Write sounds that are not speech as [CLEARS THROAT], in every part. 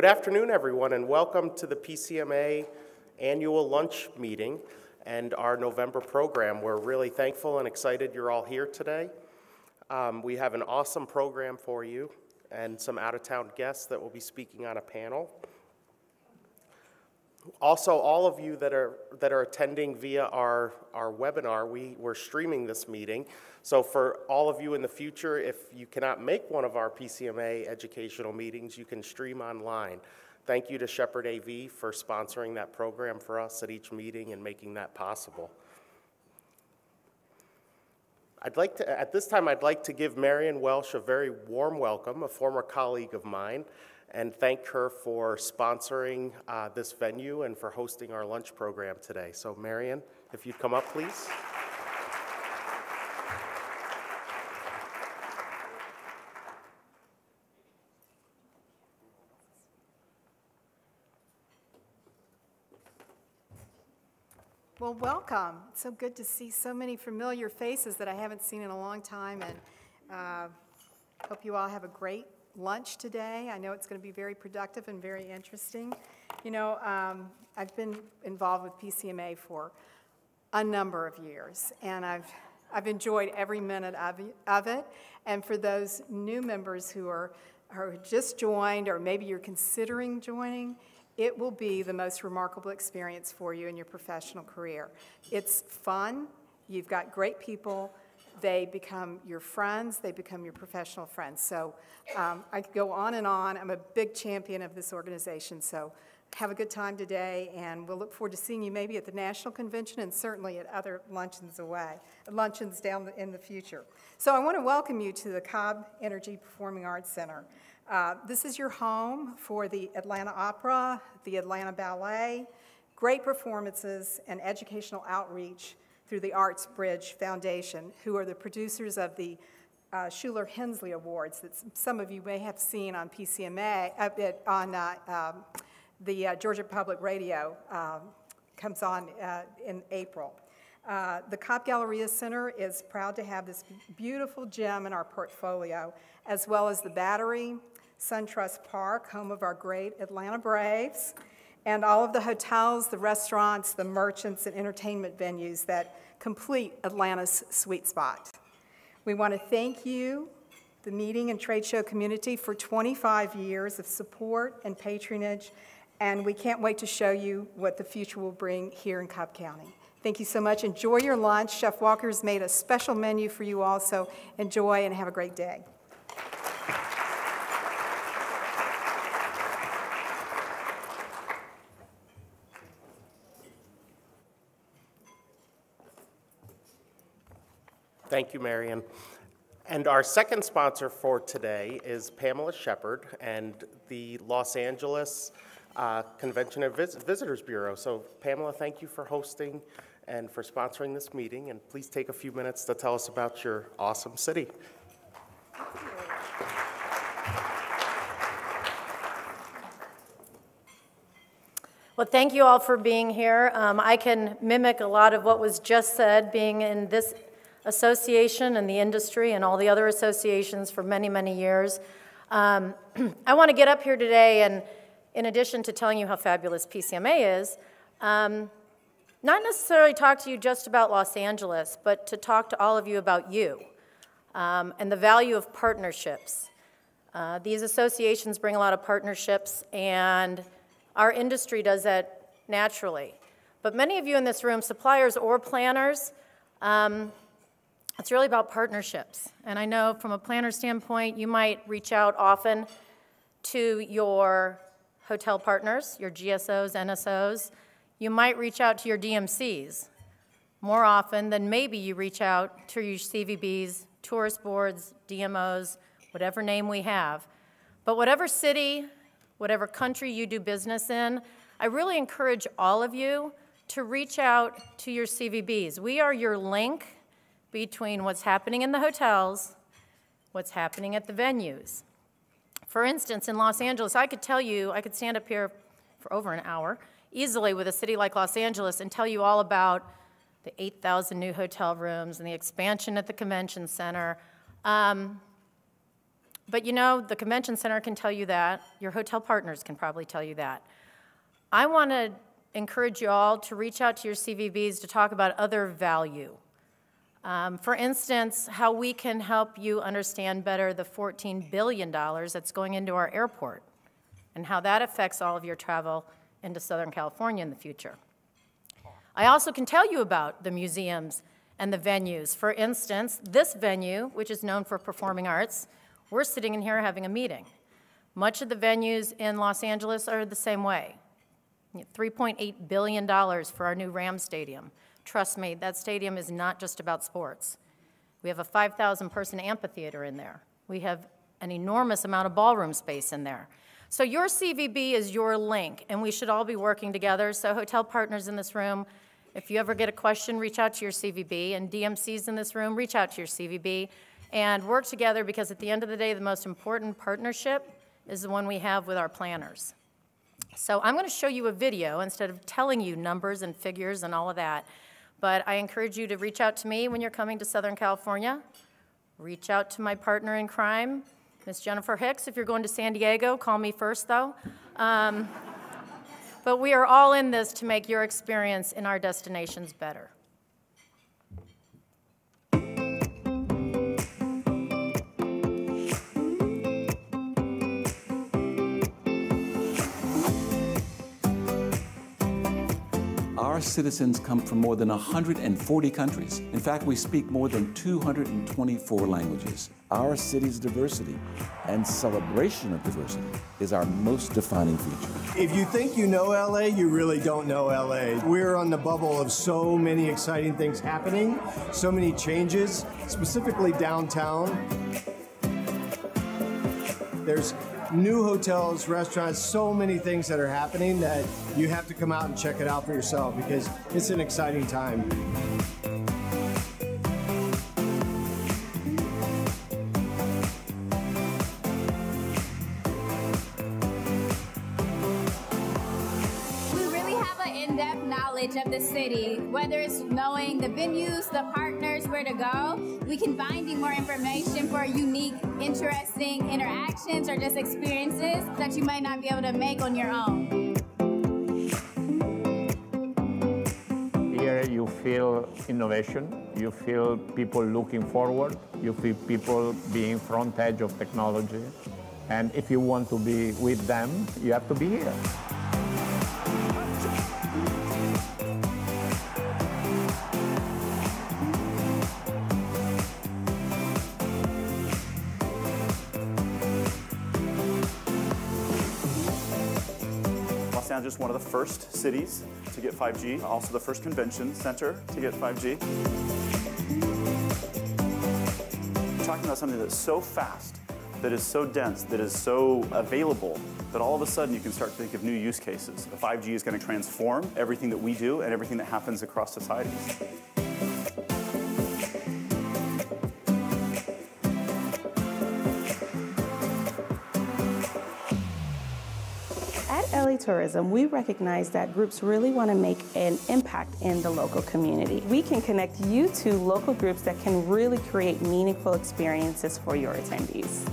Good afternoon, everyone, and welcome to the PCMA annual lunch meeting and our November program. We're really thankful and excited you're all here today. Um, we have an awesome program for you and some out of town guests that will be speaking on a panel. Also, all of you that are, that are attending via our, our webinar, we, we're streaming this meeting. So for all of you in the future, if you cannot make one of our PCMA educational meetings, you can stream online. Thank you to Shepard AV for sponsoring that program for us at each meeting and making that possible. I'd like to, at this time, I'd like to give Marion Welsh a very warm welcome, a former colleague of mine and thank her for sponsoring uh, this venue and for hosting our lunch program today. So, Marion, if you'd come up, please. Well, welcome. It's so good to see so many familiar faces that I haven't seen in a long time, and uh, hope you all have a great lunch today. I know it's going to be very productive and very interesting. You know, um, I've been involved with PCMA for a number of years, and I've I've enjoyed every minute of, it. And for those new members who are, are just joined, or maybe you're considering joining, it will be the most remarkable experience for you in your professional career. It's fun. You've got great people they become your friends, they become your professional friends. So um, I could go on and on. I'm a big champion of this organization, so have a good time today, and we'll look forward to seeing you maybe at the national convention and certainly at other luncheons away, luncheons down in the future. So I want to welcome you to the Cobb Energy Performing Arts Center. Uh, this is your home for the Atlanta Opera, the Atlanta Ballet, great performances and educational outreach through the Arts Bridge Foundation, who are the producers of the uh, Shuler Hensley Awards that some of you may have seen on PCMA, uh, on uh, um, the uh, Georgia Public Radio, um, comes on uh, in April. Uh, the Cobb Galleria Center is proud to have this beautiful gem in our portfolio, as well as the Battery, SunTrust Park, home of our great Atlanta Braves, and all of the hotels, the restaurants, the merchants, and entertainment venues that complete Atlanta's sweet spot. We want to thank you, the meeting and trade show community, for 25 years of support and patronage, and we can't wait to show you what the future will bring here in Cobb County. Thank you so much. Enjoy your lunch. Chef Walker's made a special menu for you all, so enjoy and have a great day. Thank you, Marion. And our second sponsor for today is Pamela Shepard and the Los Angeles uh, Convention and Vis Visitors Bureau. So, Pamela, thank you for hosting and for sponsoring this meeting. And please take a few minutes to tell us about your awesome city. Well, thank you all for being here. Um, I can mimic a lot of what was just said, being in this Association and the industry and all the other associations for many, many years. Um, [CLEARS THROAT] I want to get up here today and, in addition to telling you how fabulous PCMA is, um, not necessarily talk to you just about Los Angeles, but to talk to all of you about you um, and the value of partnerships. Uh, these associations bring a lot of partnerships, and our industry does that naturally. But many of you in this room, suppliers or planners, um, it's really about partnerships. And I know from a planner standpoint, you might reach out often to your hotel partners, your GSOs, NSOs. You might reach out to your DMCs more often than maybe you reach out to your CVBs, tourist boards, DMOs, whatever name we have. But whatever city, whatever country you do business in, I really encourage all of you to reach out to your CVBs. We are your link between what's happening in the hotels, what's happening at the venues. For instance, in Los Angeles, I could tell you, I could stand up here for over an hour easily with a city like Los Angeles and tell you all about the 8,000 new hotel rooms and the expansion at the convention center. Um, But you know, the convention center can tell you that, your hotel partners can probably tell you that. I want to encourage you all to reach out to your CVBs to talk about other value. Um, For instance, how we can help you understand better the $14 billion that's going into our airport and how that affects all of your travel into Southern California in the future. I also can tell you about the museums and the venues. For instance, this venue, which is known for performing arts, we're sitting in here having a meeting. Much of the venues in Los Angeles are the same way. $3.8 billion for our new Ram Stadium. Trust me, that stadium is not just about sports. We have a 5,000 person amphitheater in there. We have an enormous amount of ballroom space in there. So your CVB is your link, and we should all be working together. So hotel partners in this room, if you ever get a question, reach out to your CVB, and DMCs in this room, reach out to your CVB, and work together because at the end of the day, the most important partnership is the one we have with our planners. So I'm going to show you a video instead of telling you numbers and figures and all of that. But I encourage you to reach out to me when you're coming to Southern California. Reach out to my partner in crime, Miss Jennifer Hicks. If you're going to San Diego, call me first, though. Um, [LAUGHS] but we are all in this to make your experience in our destinations better. Our citizens come from more than 140 countries. In fact, we speak more than 224 languages. Our city's diversity and celebration of diversity is our most defining feature. If you think you know LA, you really don't know LA. We're on the bubble of so many exciting things happening, so many changes, specifically downtown. There's new hotels, restaurants, so many things that are happening that you have to come out and check it out for yourself because it's an exciting time. We really have an in-depth knowledge of the city, whether it's knowing the venues, the partners, where to go. We can find you more information for unique, interesting interactions or just experiences that you might not be able to make on your own. Here you feel innovation, you feel people looking forward, you feel people being front edge of technology. And if you want to be with them, you have to be here. Angeles, one of the first cities to get 5G, also the first convention center to get 5G. We're talking about something that's so fast, that is so dense, that is so available, that all of a sudden you can start to think of new use cases. 5G is going to transform everything that we do and everything that happens across societies. Tourism, we recognize that groups really want to make an impact in the local community. We can connect you to local groups that can really create meaningful experiences for your attendees.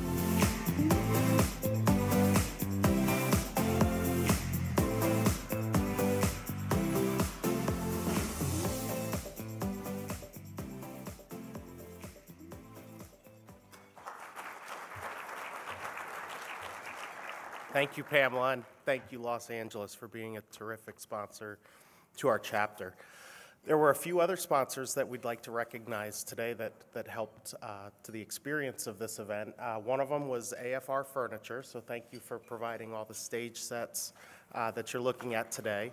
Thank you, Pamela, and thank you, Los Angeles, for being a terrific sponsor to our chapter. There were a few other sponsors that we'd like to recognize today that, that helped uh, to the experience of this event. Uh, one of them was AFR Furniture, so thank you for providing all the stage sets uh, that you're looking at today.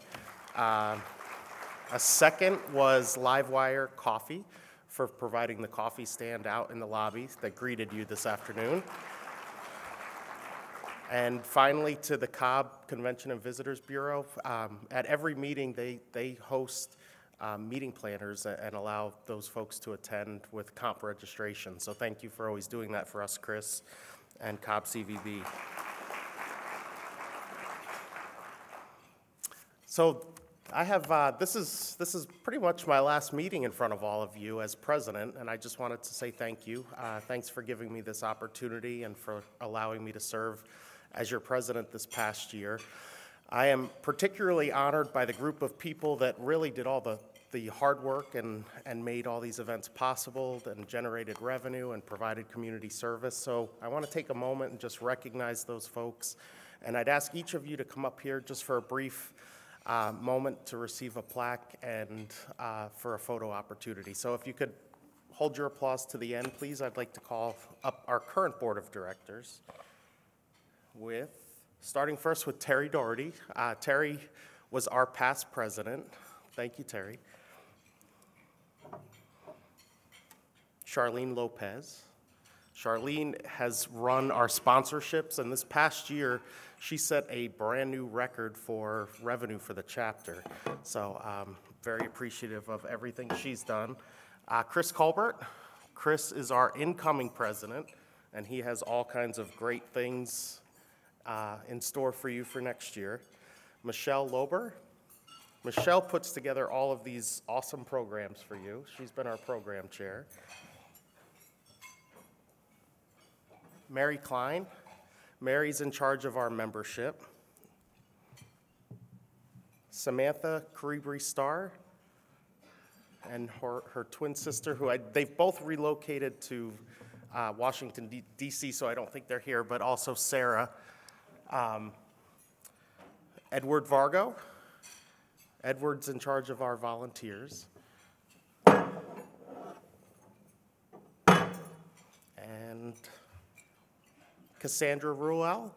Uh, a second was Livewire Coffee for providing the coffee stand out in the lobby that greeted you this afternoon. And finally, to the Cobb Convention and Visitors Bureau, um, at every meeting, they, they host um, meeting planners and allow those folks to attend with comp registration. So thank you for always doing that for us, Chris, and Cobb CVB. So I have, uh, this is, this is pretty much my last meeting in front of all of you as president, and I just wanted to say thank you. Uh, Thanks for giving me this opportunity and for allowing me to serve as your president this past year. I am particularly honored by the group of people that really did all the, the hard work and, and made all these events possible and generated revenue and provided community service. So I want to take a moment and just recognize those folks. And I'd ask each of you to come up here just for a brief uh, moment to receive a plaque and uh, for a photo opportunity. So if you could hold your applause to the end, please, I'd like to call up our current board of directors with, starting first with Terry Doherty. Uh, Terry was our past president. Thank you, Terry. Charlene Lopez. Charlene has run our sponsorships, and this past year, she set a brand new record for revenue for the chapter. So, um, very appreciative of everything she's done. Uh, Chris Colbert. Chris is our incoming president, and he has all kinds of great things uh, in store for you for next year. Michelle Lober. Michelle puts together all of these awesome programs for you. She's been our program chair. Mary Klein. Mary's in charge of our membership. Samantha Caribri Starr and her, her twin sister, who I, they've both relocated to uh, Washington, D.C., so I don't think they're here, but also Sarah. Um, Edward Vargo. Edward's in charge of our volunteers. And Cassandra Ruel,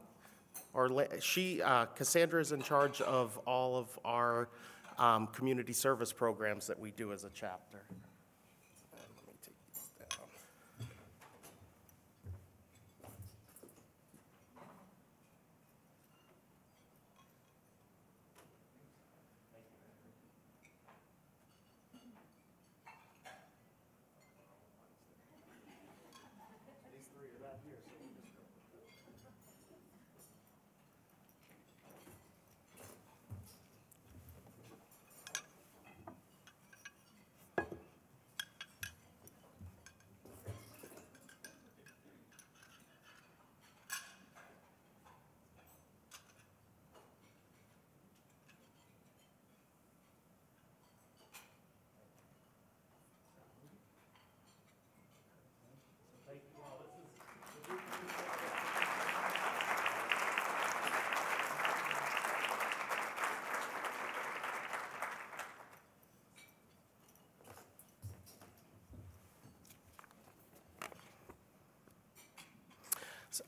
or she, uh, Cassandra is in charge of all of our um, community service programs that we do as a chapter. And let me take these down.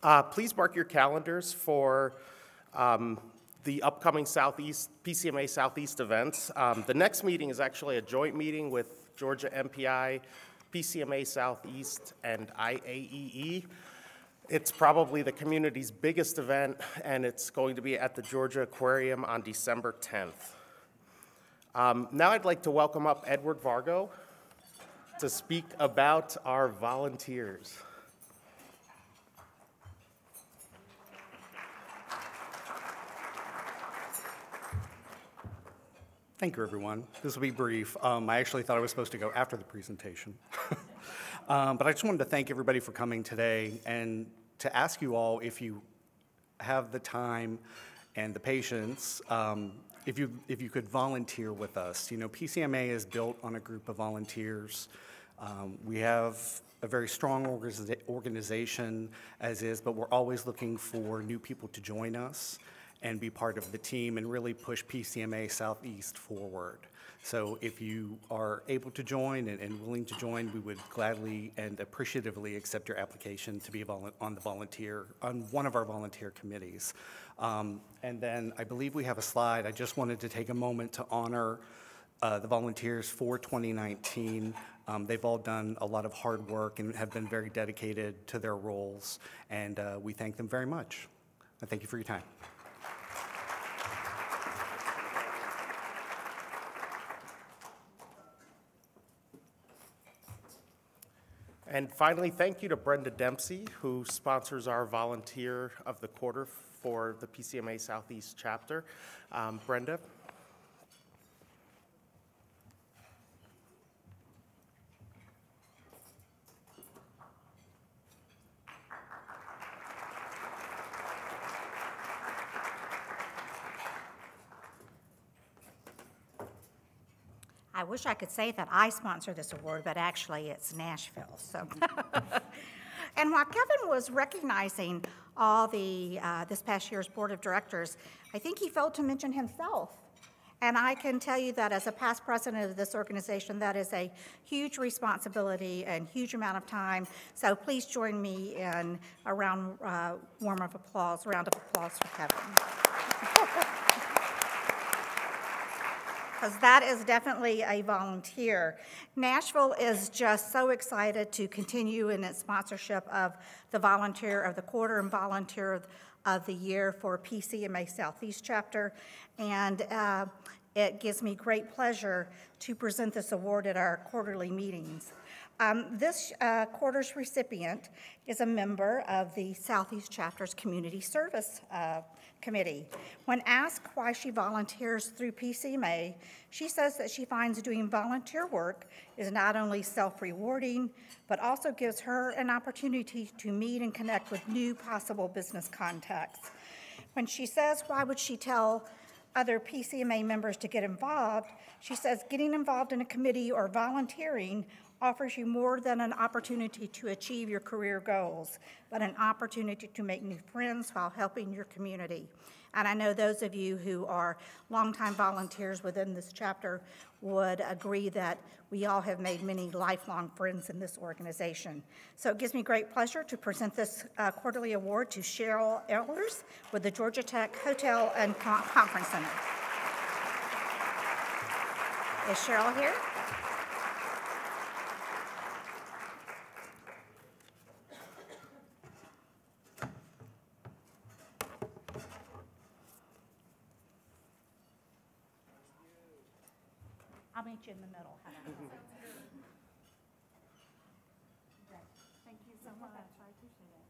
Uh, Please mark your calendars for um, the upcoming Southeast, PCMA Southeast events. Um, The next meeting is actually a joint meeting with Georgia MPI, PCMA Southeast, and IAEE. It's probably the community's biggest event, and it's going to be at the Georgia Aquarium on December 10th. Um, Now I'd like to welcome up Edward Vargo to speak about our volunteers. Thank you, everyone. This will be brief. Um, I actually thought I was supposed to go after the presentation. [LAUGHS] um, but I just wanted to thank everybody for coming today and to ask you all if you have the time and the patience, um, if, you, if you could volunteer with us. You know, PCMA is built on a group of volunteers. Um, we have a very strong organiza- organization as is, but we're always looking for new people to join us and be part of the team and really push PCMA Southeast forward. So if you are able to join and, and willing to join, we would gladly and appreciatively accept your application to be on the volunteer, on one of our volunteer committees. Um, and then I believe we have a slide. I just wanted to take a moment to honor uh, the volunteers for 2019. Um, they've all done a lot of hard work and have been very dedicated to their roles, and uh, we thank them very much. And thank you for your time. And finally, thank you to Brenda Dempsey, who sponsors our Volunteer of the Quarter for the PCMA Southeast chapter. Um, Brenda? I wish I could say that I sponsor this award, but actually it's Nashville, so. [LAUGHS] And while Kevin was recognizing all the, uh, this past year's Board of Directors, I think he failed to mention himself. And I can tell you that as a past president of this organization, that is a huge responsibility and huge amount of time. So please join me in a round, uh, warm of applause, round of applause for Kevin. Because that is definitely a volunteer. Nashville is just so excited to continue in its sponsorship of the Volunteer of the Quarter and Volunteer of- the Year for PCMA Southeast Chapter. And uh, it gives me great pleasure to present this award at our quarterly meetings. Um, This uh, quarter's recipient is a member of the Southeast Chapter's Community Service uh, Committee. When asked why she volunteers through PCMA, she says that she finds doing volunteer work is not only self-rewarding, but also gives her an opportunity to meet and connect with new possible business contacts. When she says, why would she tell other PCMA members to get involved, she says getting involved in a committee or volunteering offers you more than an opportunity to achieve your career goals, but an opportunity to make new friends while helping your community. And I know those of you who are longtime volunteers within this chapter would agree that we all have made many lifelong friends in this organization. So it gives me great pleasure to present this uh, quarterly award to Cheryl Ehlers with the Georgia Tech Hotel and Con- Conference Center. Is Cheryl here? In the middle. How about that? Thank you so much. I appreciate it.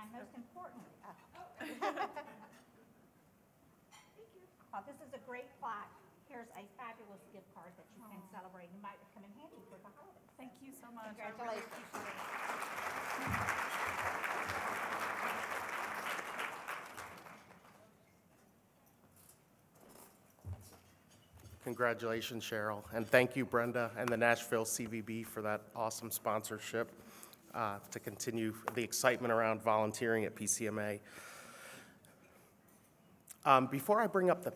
And most importantly, uh, [LAUGHS] Thank you. Uh, this is a great plaque. Here's a fabulous gift card that you can celebrate. It might come in handy for the holidays. Thank you so much. Congratulations. Congratulations, Cheryl, and thank you, Brenda, and the Nashville CVB for that awesome sponsorship uh, to continue the excitement around volunteering at PCMA. Um, Before I bring up the,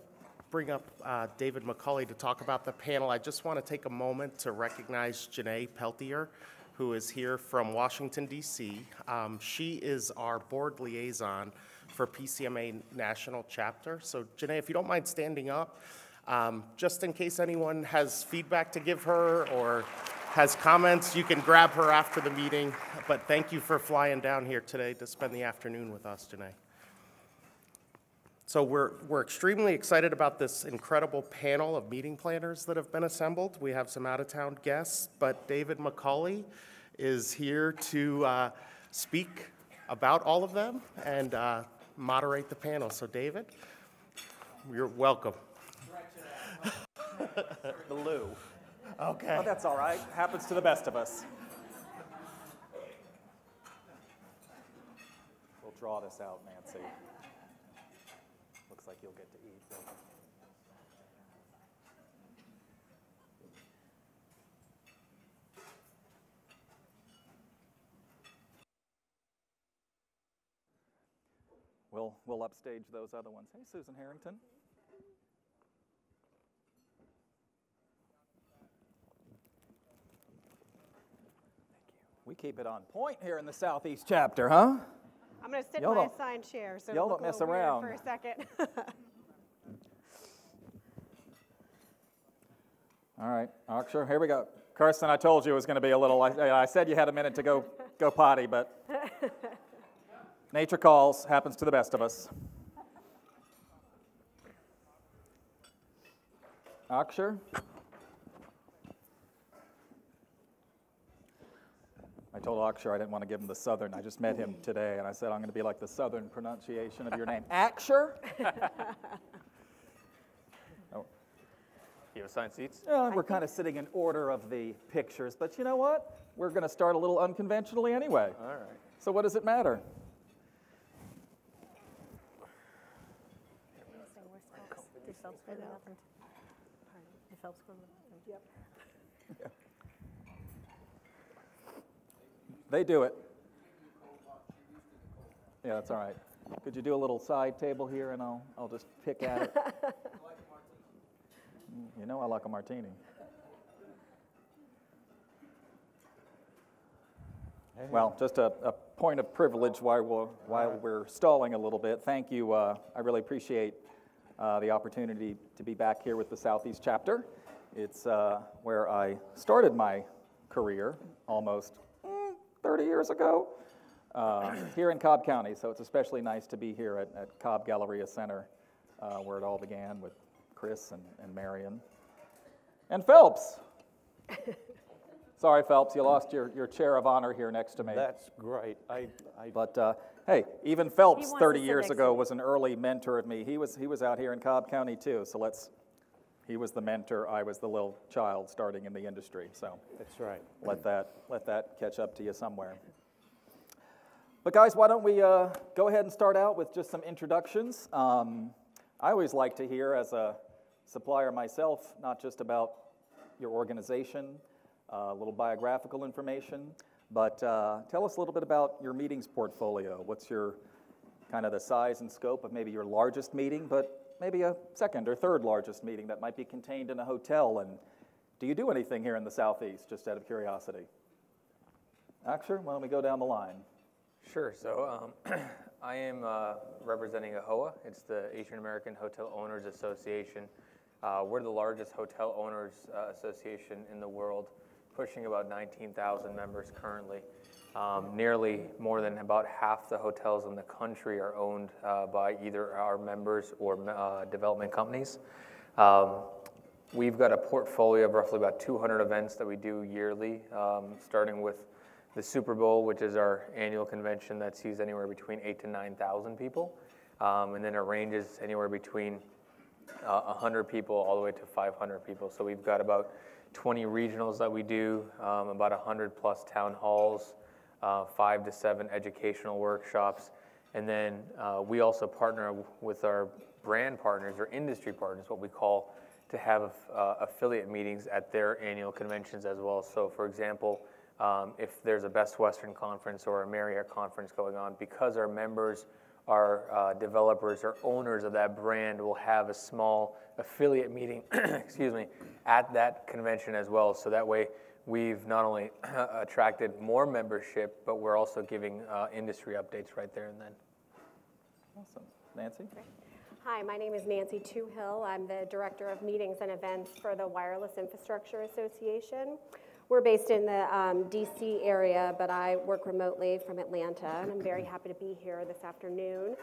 bring up uh, David McCauley to talk about the panel, I just want to take a moment to recognize Janae Peltier, who is here from Washington DC. Um, She is our board liaison for PCMA National Chapter. So Janae, if you don't mind standing up, um, just in case anyone has feedback to give her or has comments, you can grab her after the meeting. But thank you for flying down here today to spend the afternoon with us, Janae. So we're, we're extremely excited about this incredible panel of meeting planners that have been assembled. We have some out-of-town guests, but David McCauley is here to uh, speak about all of them and uh, moderate the panel. So David, you're welcome. [LAUGHS] The loo. Okay. Oh, that's all right. Happens to the best of us. We'll draw this out, Nancy. Looks like you'll get to eat. We'll, we'll upstage those other ones. Hey, Susan Harrington. We keep it on point here in the Southeast chapter, huh? I'm going to sit in my assigned chair, so y'all don't mess around. for a second. [LAUGHS] All right, Akshay, here we go. Carson, I told you it was going to be a little, I, I said you had a minute to go, go potty, but [LAUGHS] nature calls, happens to the best of us. Akshay? Told Akshay I didn't want to give him the southern. I just met him today, and I said I'm going to be like the southern pronunciation of your name. Akshay? [LAUGHS] Oh. You have assigned seats? Yeah, we're kind of sitting in order of the pictures, but you know what? We're going to start a little unconventionally anyway. All right. So what does it matter? Phelps go to the Phelps go to the bathroom? Yep. They do it. Yeah, that's all right. Could you do a little side table here and I'll, I'll just pick at it? [LAUGHS] You know I like a martini. Well, just a, a point of privilege while we're, while we're stalling a little bit. Thank you. Uh, I really appreciate uh, the opportunity to be back here with the Southeast chapter. It's uh, where I started my career almost 30 years ago uh, here in Cobb County. So it's especially nice to be here at, at Cobb Galleria Center, uh, where it all began with Chris and, and Marion. And Phelps. [LAUGHS] Sorry, Phelps, you lost your, your chair of honor here next to me. That's great. I, I, But uh, hey, even Phelps wants 30 years ago was an early mentor of me. He was, he was out here in Cobb County too. So let's, he was the mentor. I was the little child starting in the industry. So that's right. let that, let that catch up to you somewhere. But guys, why don't we uh, go ahead and start out with just some introductions? Um, I always like to hear, as a supplier myself, not just about your organization, uh, a little biographical information, but uh, tell us a little bit about your meetings portfolio. What's your kind of the size and scope of maybe your largest meeting, but maybe a second or third largest meeting that might be contained in a hotel? And do you do anything here in the Southeast, just out of curiosity? Akshay, why don't we go down the line? Sure. So um, [CLEARS THROAT] I am uh, representing AAHOA. It's the Asian American Hotel Owners Association. Uh, we're the largest hotel owners uh, association in the world, pushing about 19,000 members currently. Um, nearly more than about half the hotels in the country are owned uh, by either our members or uh, development companies. Um, we've got a portfolio of roughly about 200 events that we do yearly, um, starting with the Super Bowl, which is our annual convention that sees anywhere between eight to 9,000 people. Um, and then it ranges anywhere between uh, 100 people all the way to 500 people. So we've got about 20 regionals that we do, um, about 100 plus town halls, uh, five to seven educational workshops. And then uh, we also partner with our brand partners or industry partners, what we call, to have uh, affiliate meetings at their annual conventions as well. So, for example, um, if there's a Best Western conference or a Marriott conference going on, because our members are uh, developers or owners of that brand, will have a small affiliate meeting, [CLEARS THROAT] excuse me, at that convention as well. So that way, we've not only [CLEARS THROAT] attracted more membership, but we're also giving uh, industry updates right there and then. Awesome. Nancy? Hi, my name is Nancy Toohill. I'm the Director of Meetings and Events for the Wireless Infrastructure Association. We're based in the um, DC area, but I work remotely from Atlanta, and I'm very happy to be here this afternoon.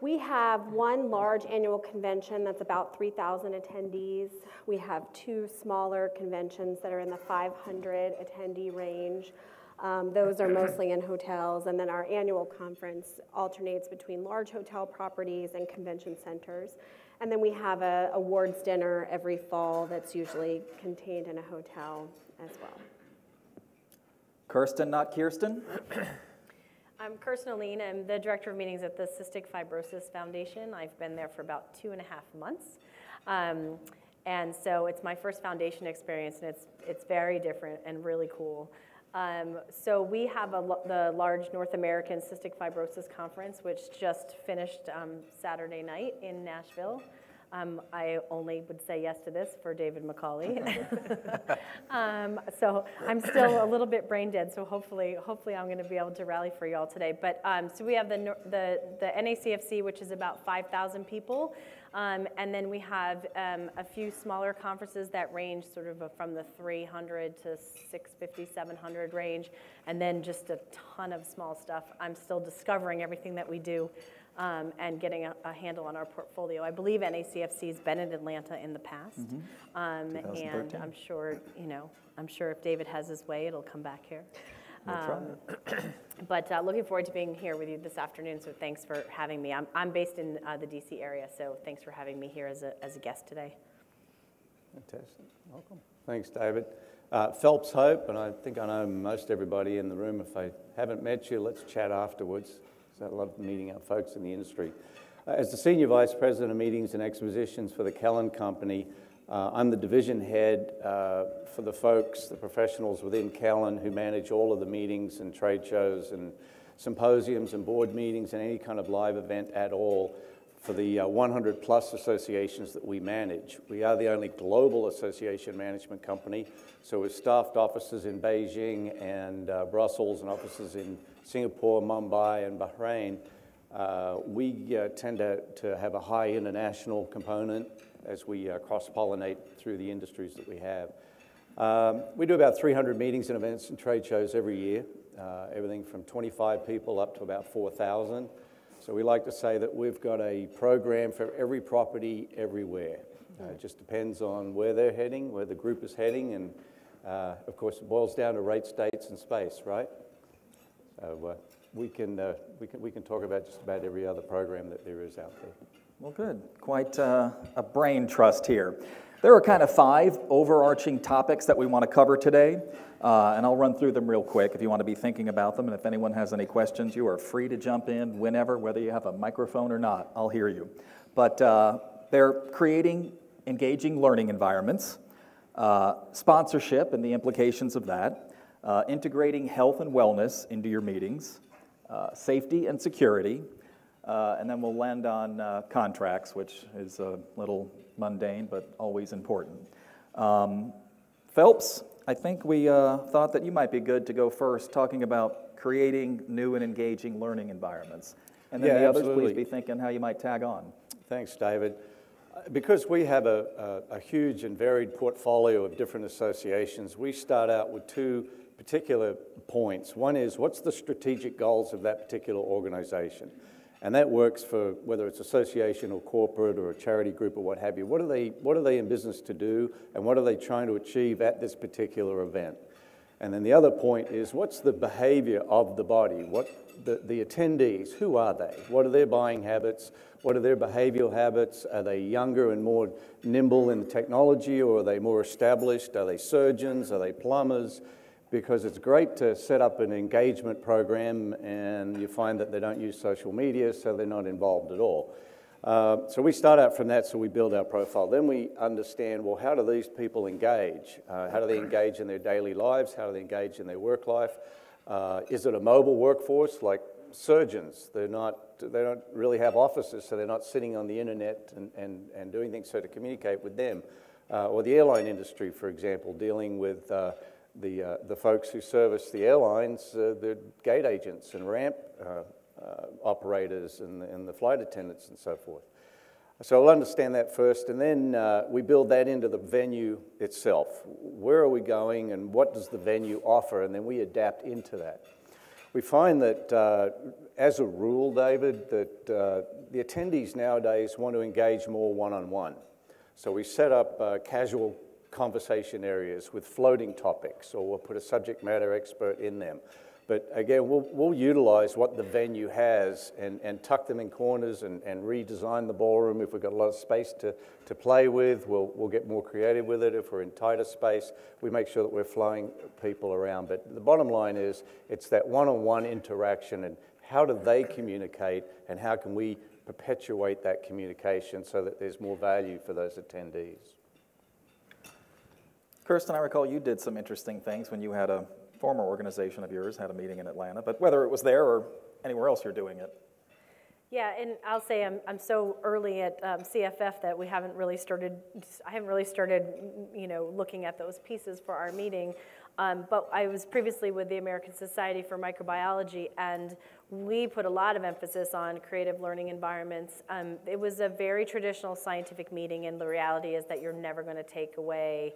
We have one large annual convention that's about 3,000 attendees. We have two smaller conventions that are in the 500 attendee range. Um, those are mostly in hotels, and then our annual conference alternates between large hotel properties and convention centers. And then we have a awards dinner every fall that's usually contained in a hotel as well. Kirsten, not Kirsten? I'm Kirsten Aline. I'm the Director of Meetings at the Cystic Fibrosis Foundation. I've been there for about two and a half months. Um, and so it's my first foundation experience, and it's, it's very different and really cool. Um, so we have a, the large North American Cystic Fibrosis Conference, which just finished um, Saturday night in Nashville. Um, I only would say yes to this for David McCauley. [LAUGHS] um, so I'm still a little bit brain dead. So hopefully, hopefully I'm going to be able to rally for you all today. But um, so we have the the the NACFC, which is about 5,000 people, um, and then we have um, a few smaller conferences that range sort of from the 300 to 650, 700 range, and then just a ton of small stuff. I'm still discovering everything that we do um, and getting a, a, handle on our portfolio. I believe NACFC's been in Atlanta in the past, Mhm. um, and I'm sure, you know, I'm sure if David has his way, it'll come back here. Um, [CLEARS THROAT] but uh, looking forward to being here with you this afternoon, so thanks for having me. I'm, I'm based in uh, the DC area, so thanks for having me here as a, as a guest today. Fantastic. Welcome. Thanks, David. Uh, Phelps Hope, and I think I know most everybody in the room. If I haven't met you, let's chat afterwards. So I love meeting our folks in the industry. As the Senior Vice President of Meetings and Expositions for the Kellen Company, uh, I'm the division head uh, for the folks, the professionals within Kellen who manage all of the meetings and trade shows and symposiums and board meetings and any kind of live event at all for the uh, 100 plus associations that we manage. We are the only global association management company, so with staffed offices in Beijing and uh, Brussels and offices in Singapore, Mumbai, and Bahrain. Uh, we uh, tend to, to have a high international component as we uh, cross-pollinate through the industries that we have. Um, we do about 300 meetings and events and trade shows every year, uh, everything from 25 people up to about 4,000. So we like to say that we've got a program for every property everywhere. Uh, it just depends on where they're heading, where the group is heading, and uh, of course it boils down to rates, dates, and space, right? Uh, we, can, uh, we, can, we can talk about just about every other program that there is out there. Well, good. Quite uh, a brain trust here. There are kind of five overarching topics that we want to cover today. Uh, and I'll run through them real quick if you want to be thinking about them. And if anyone has any questions, you are free to jump in whenever, whether you have a microphone or not. I'll hear you. But uh, they're creating engaging learning environments, uh, sponsorship and the implications of that, uh, integrating health and wellness into your meetings, uh, safety and security, uh, and then we'll land on contracts, which is a little mundane but always important. Um, Phelps, I think we uh, thought that you might be good to go first, talking about creating new and engaging learning environments. And then yeah, the others, absolutely. please be thinking how you might tag on. Thanks, David. Uh, because we have a, a, a, huge and varied portfolio of different associations, we start out with two particular points. One is what's the strategic goals of that particular organization? And that works for whether it's association or corporate or a charity group or what have you. What are they, what are they in business to do and what are they trying to achieve at this particular event? And then the other point is what's the behavior of the body? What the, the attendees, who are they? What are their buying habits? What are their behavioral habits? Are they younger and more nimble in the technology or are they more established? Are they surgeons? Are they plumbers? Because it's great to set up an engagement program and you find that they don't use social media, so they're not involved at all. Uh, so we start out from that, so we build our profile. Then we understand, well, how do these people engage? Uh, how do they engage in their daily lives? How do they engage in their work life? Uh, is it a mobile workforce like surgeons? They're not, they don't really have offices, so they're not sitting on the internet and, and, and doing things so to communicate with them. Uh, or the airline industry, for example, dealing with uh, the, uh, the folks who service the airlines, uh, the gate agents and ramp uh, uh, operators and, and the flight attendants and so forth. So we'll understand that first, and then uh, we build that into the venue itself. Where are we going, and what does the venue offer, and then we adapt into that. We find that, uh, as a rule, David, that the attendees nowadays want to engage more one-on-one. -on -one. So we set up casual conversation areas with floating topics, or we'll put a subject matter expert in them. But again, we'll, we'll utilize what the venue has and, and tuck them in corners and, and redesign the ballroom. If we've got a lot of space to, to play with, we'll, we'll get more creative with it. If we're in tighter space, we make sure that we're flowing people around. But the bottom line is it's that one-on-one interaction and how do they communicate and how can we perpetuate that communication so that there's more value for those attendees. Kirsten, I recall you did some interesting things when you had a former organization of yours had a meeting in Atlanta, but whether it was there or anywhere else you're doing it. Yeah, and I'll say I'm, I'm so early at um, CFF that we haven't really started, I haven't really started, you know, looking at those pieces for our meeting. Um, but I was previously with the American Society for Microbiology, and we put a lot of emphasis on creative learning environments. Um, it was a very traditional scientific meeting, and the reality is that you're never going to take away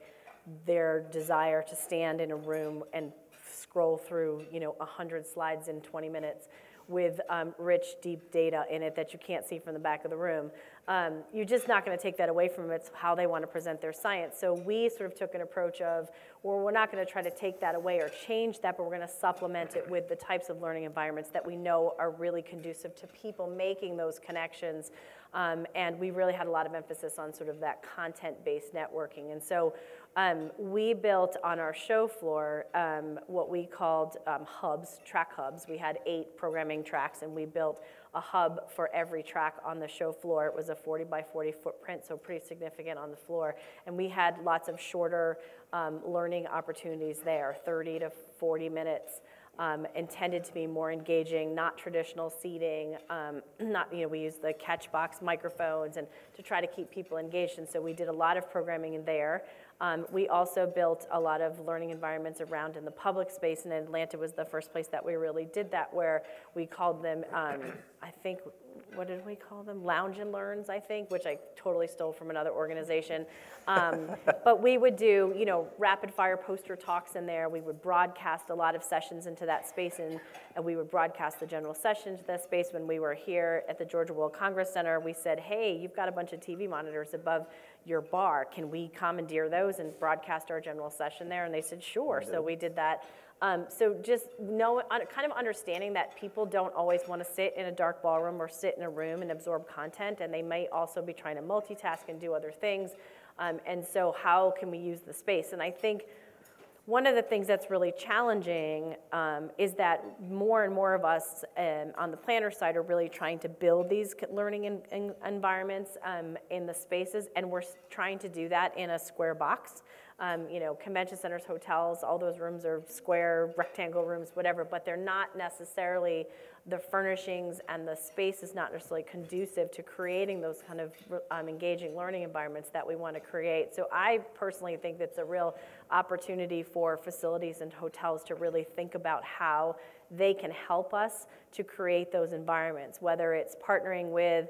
their desire to stand in a room and scroll through, you know, 100 slides in 20 minutes with um, rich, deep data in it that you can't see from the back of the room. Um, you're just not going to take that away from them. It's how they want to present their science. So we sort of took an approach of, well, we're not going to try to take that away or change that, but we're going to supplement it with the types of learning environments that we know are really conducive to people making those connections um, and we really had a lot of emphasis on sort of that content-based networking. And so um, we built on our show floor um, what we called um, hubs, track hubs. We had eight programming tracks, and we built a hub for every track on the show floor. It was a 40 by 40 footprint, so pretty significant on the floor. And we had lots of shorter um, learning opportunities there, 30 to 40 minutes. Um, intended to be more engaging, not traditional seating, um, [CLEARS THROAT] not, you know, we used the catch box microphones and to try to keep people engaged. And so we did a lot of programming in there. Um, we also built a lot of learning environments around in the public space, and Atlanta was the first place that we really did that, where we called them, um, I think, what did we call them? Lounge and Learns, I think, which I totally stole from another organization. Um, [LAUGHS] but we would do, you know, rapid fire poster talks in there. We would broadcast a lot of sessions into that space, and, and we would broadcast the general session to that space. When we were here at the Georgia World Congress Center, we said, hey, you've got a bunch of TV monitors above your bar. Can we commandeer those and broadcast our general session there? And they said, sure. So we did that. Um, so just know, kind of understanding that people don't always want to sit in a dark ballroom or sit in a room and absorb content, and they may also be trying to multitask and do other things. Um, and so how can we use the space? And I think one of the things that's really challenging um, is that more and more of us um, on the planner side are really trying to build these learning in, in environments um, in the spaces, and we're trying to do that in a square box. Um, you know, convention centers, hotels, all those rooms are square, rectangle rooms, whatever, but they're not necessarily the furnishings and the space is not necessarily conducive to creating those kind of um, engaging learning environments that we want to create. So I personally think that's a real opportunity for facilities and hotels to really think about how they can help us to create those environments, whether it's partnering with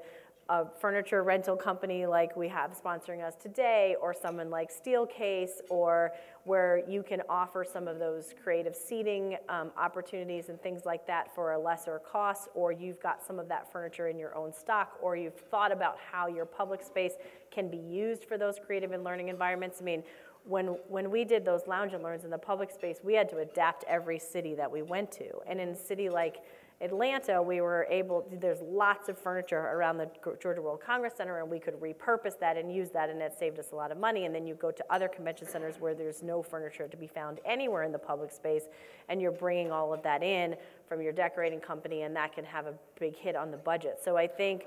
a furniture rental company like we have sponsoring us today, or someone like Steelcase, or where you can offer some of those creative seating um, opportunities and things like that for a lesser cost, or you've got some of that furniture in your own stock, or you've thought about how your public space can be used for those creative and learning environments. I mean, when, when we did those lounge and learns in the public space, we had to adapt every city that we went to. And in a city like Atlanta, we were able, there's lots of furniture around the Georgia World Congress Center, and we could repurpose that and use that, and it saved us a lot of money. And then you go to other convention centers where there's no furniture to be found anywhere in the public space, and you're bringing all of that in from your decorating company, and that can have a big hit on the budget. So I think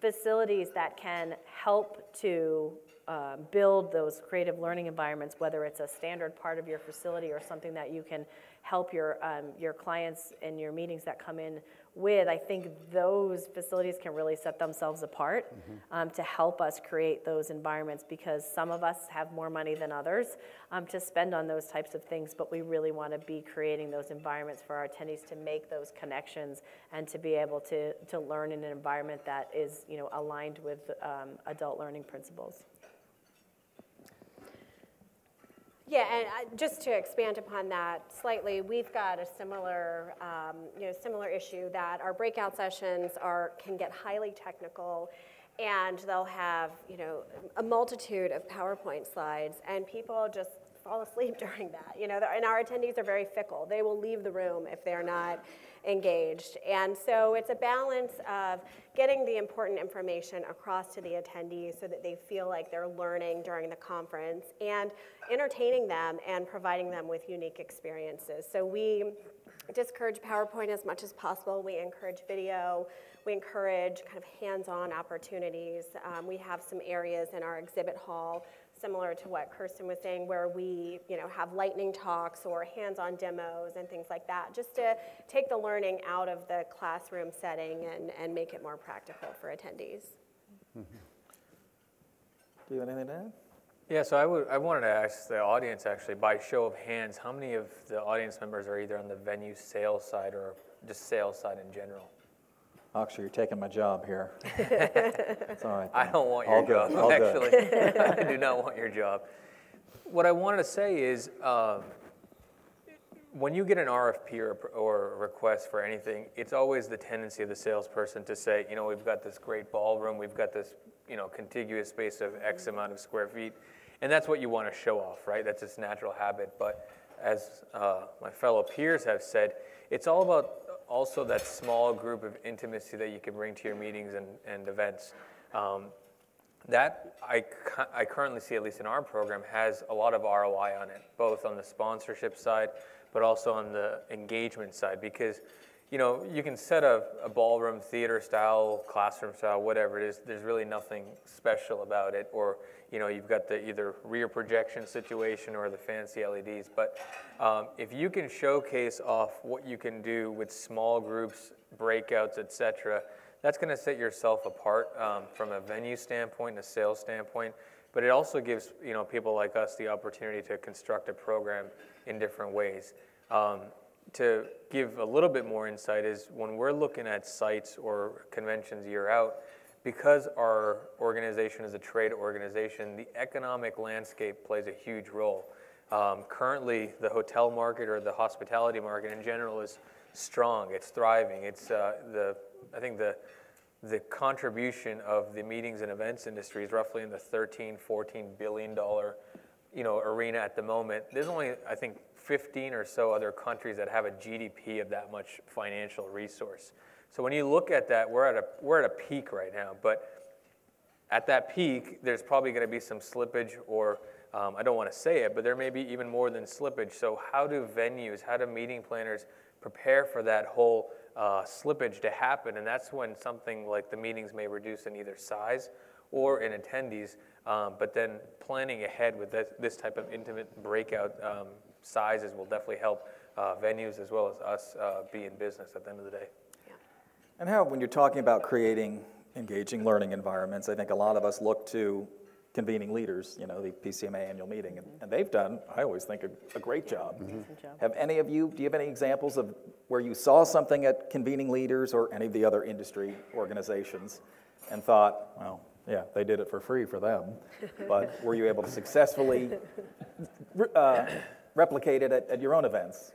facilities that can help to uh, build those creative learning environments, whether it's a standard part of your facility or something that you can help your, um, your clients and your meetings that come in with, I think those facilities can really set themselves apart mm-hmm. um, to help us create those environments because some of us have more money than others um, to spend on those types of things, but we really want to be creating those environments for our attendees to make those connections and to be able to, to learn in an environment that is you know, aligned with um, adult learning principles. Yeah, and uh, just to expand upon that slightly, we've got a similar, um, you know, similar issue that our breakout sessions are can get highly technical, and they'll have, you know, a multitude of PowerPoint slides, and people just fall asleep [LAUGHS] during that. You know, and our attendees are very fickle. They will leave the room if they're not engaged. And so it's a balance of getting the important information across to the attendees so that they feel like they're learning during the conference and entertaining them and providing them with unique experiences. So we discourage PowerPoint as much as possible. We encourage video. We encourage kind of hands-on opportunities. Um, we have some areas in our exhibit hall similar to what Kirsten was saying, where we, you know, have lightning talks or hands-on demos and things like that, just to take the learning out of the classroom setting and, and make it more practical for attendees. Mm-hmm. Do you have anything to add? Yeah, so I, would, I wanted to ask the audience actually, by show of hands, how many of the audience members are either on the venue sales side or just sales side in general? Actually, you're taking my job here. it's all right. I don't want your job, All actually. I do not want your job. What I wanted to say is, um, when you get an RFP or, or, a request for anything, it's always the tendency of the salesperson to say, you know, we've got this great ballroom, we've got this, you know, contiguous space of X amount of square feet, and that's what you want to show off, right? That's its natural habit. But as uh, my fellow peers have said, it's all about also that small group of intimacy that you can bring to your meetings and, and events. Um, that I, I currently see, at least in our program, has a lot of ROI on it, both on the sponsorship side, but also on the engagement side. Because, you know, you can set a, a ballroom, theater style, classroom style, whatever it is, there's really nothing special about it. Or, you know, you've got the either rear projection situation or the fancy LEDs. But um, if you can showcase off what you can do with small groups, breakouts, et cetera, that's going to set yourself apart um, from a venue standpoint and a sales standpoint. But it also gives you know people like us the opportunity to construct a program in different ways. Um, to give a little bit more insight is when we're looking at sites or conventions year out, because our organization is a trade organization, the economic landscape plays a huge role. Um, currently, the hotel market or the hospitality market in general is strong. It's thriving. It's uh, the I think the the contribution of the meetings and events industry is roughly in the 13, 14 billion dollar, you know, arena at the moment. There's only I think 15 or so other countries that have a GDP of that much financial resource. So when you look at that, we're at a we're at a peak right now, but at that peak, there's probably going to be some slippage, or um, I don't want to say it, but there may be even more than slippage. So how do venues, how do meeting planners prepare for that whole uh, slippage to happen, and that's when something like the meetings may reduce in either size or in attendees. Um, but then planning ahead with this, this type of intimate breakout um, sizes will definitely help uh, venues as well as us uh, be in business at the end of the day. And how, when you're talking about creating engaging learning environments, I think a lot of us look to convening leaders, you know, the PCMA annual meeting, and, and they've done, I always think, a, a great job. Mm-hmm. Have any of you, do you have any examples of where you saw something at convening leaders or any of the other industry organizations and thought, well, yeah, they did it for free for them, but were you able to successfully uh, replicate it at, at your own events?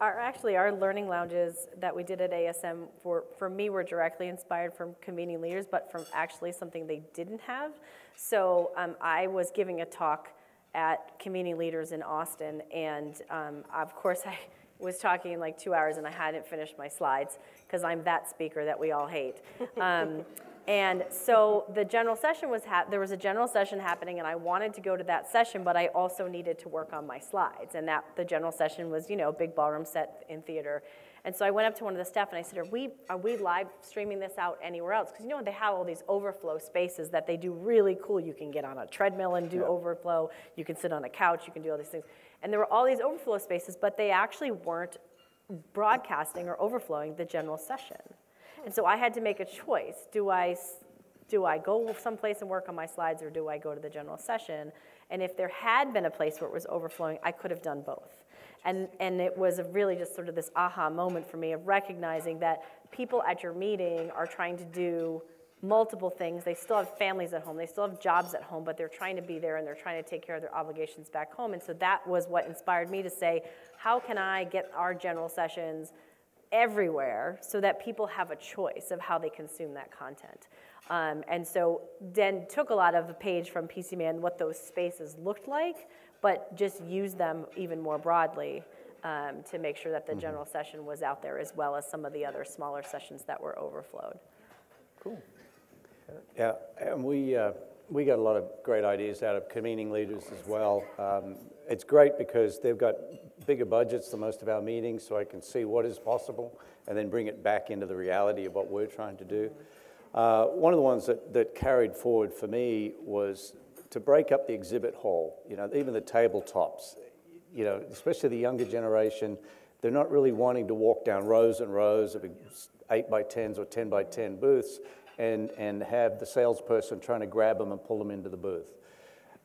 Our, actually, our learning lounges that we did at ASM for, for me were directly inspired from convening leaders, but from actually something they didn't have. So um, I was giving a talk at convening leaders in Austin, and um, of course [LAUGHS] I was talking in like two hours and I hadn't finished my slides because I'm that speaker that we all hate. Um, and so the general session was, there was a general session happening and I wanted to go to that session, but I also needed to work on my slides. And that the general session was, you know, big ballroom set in theater. And so I went up to one of the staff and I said, are we, are we live streaming this out anywhere else? Because you know, they have all these overflow spaces that they do really cool. You can get on a treadmill and do yeah. overflow. You can sit on a couch. You can do all these things. And there were all these overflow spaces, but they actually weren't broadcasting or overflowing the general session. And so I had to make a choice. Do I, do I go someplace and work on my slides or do I go to the general session? And if there had been a place where it was overflowing, I could have done both. And, and it was really just sort of this aha moment for me of recognizing that people at your meeting are trying to do multiple things. They still have families at home, they still have jobs at home, but they're trying to be there and they're trying to take care of their obligations back home. And so that was what inspired me to say, how can I get our general sessions everywhere so that people have a choice of how they consume that content? Um, and so then took a lot of the page from PCMA and what those spaces looked like, but just used them even more broadly um, to make sure that the mm-hmm. general session was out there as well as some of the other smaller sessions that were overflowed. Cool. Yeah, and we, uh, we got a lot of great ideas out of convening leaders as well. Um, it's great because they've got bigger budgets than most of our meetings, so I can see what is possible and then bring it back into the reality of what we're trying to do. Uh, one of the ones that, that carried forward for me was to break up the exhibit hall, you know, even the tabletops, you know, especially the younger generation, they're not really wanting to walk down rows and rows of 8 by 10s or 10 by 10 booths and, and have the salesperson trying to grab them and pull them into the booth.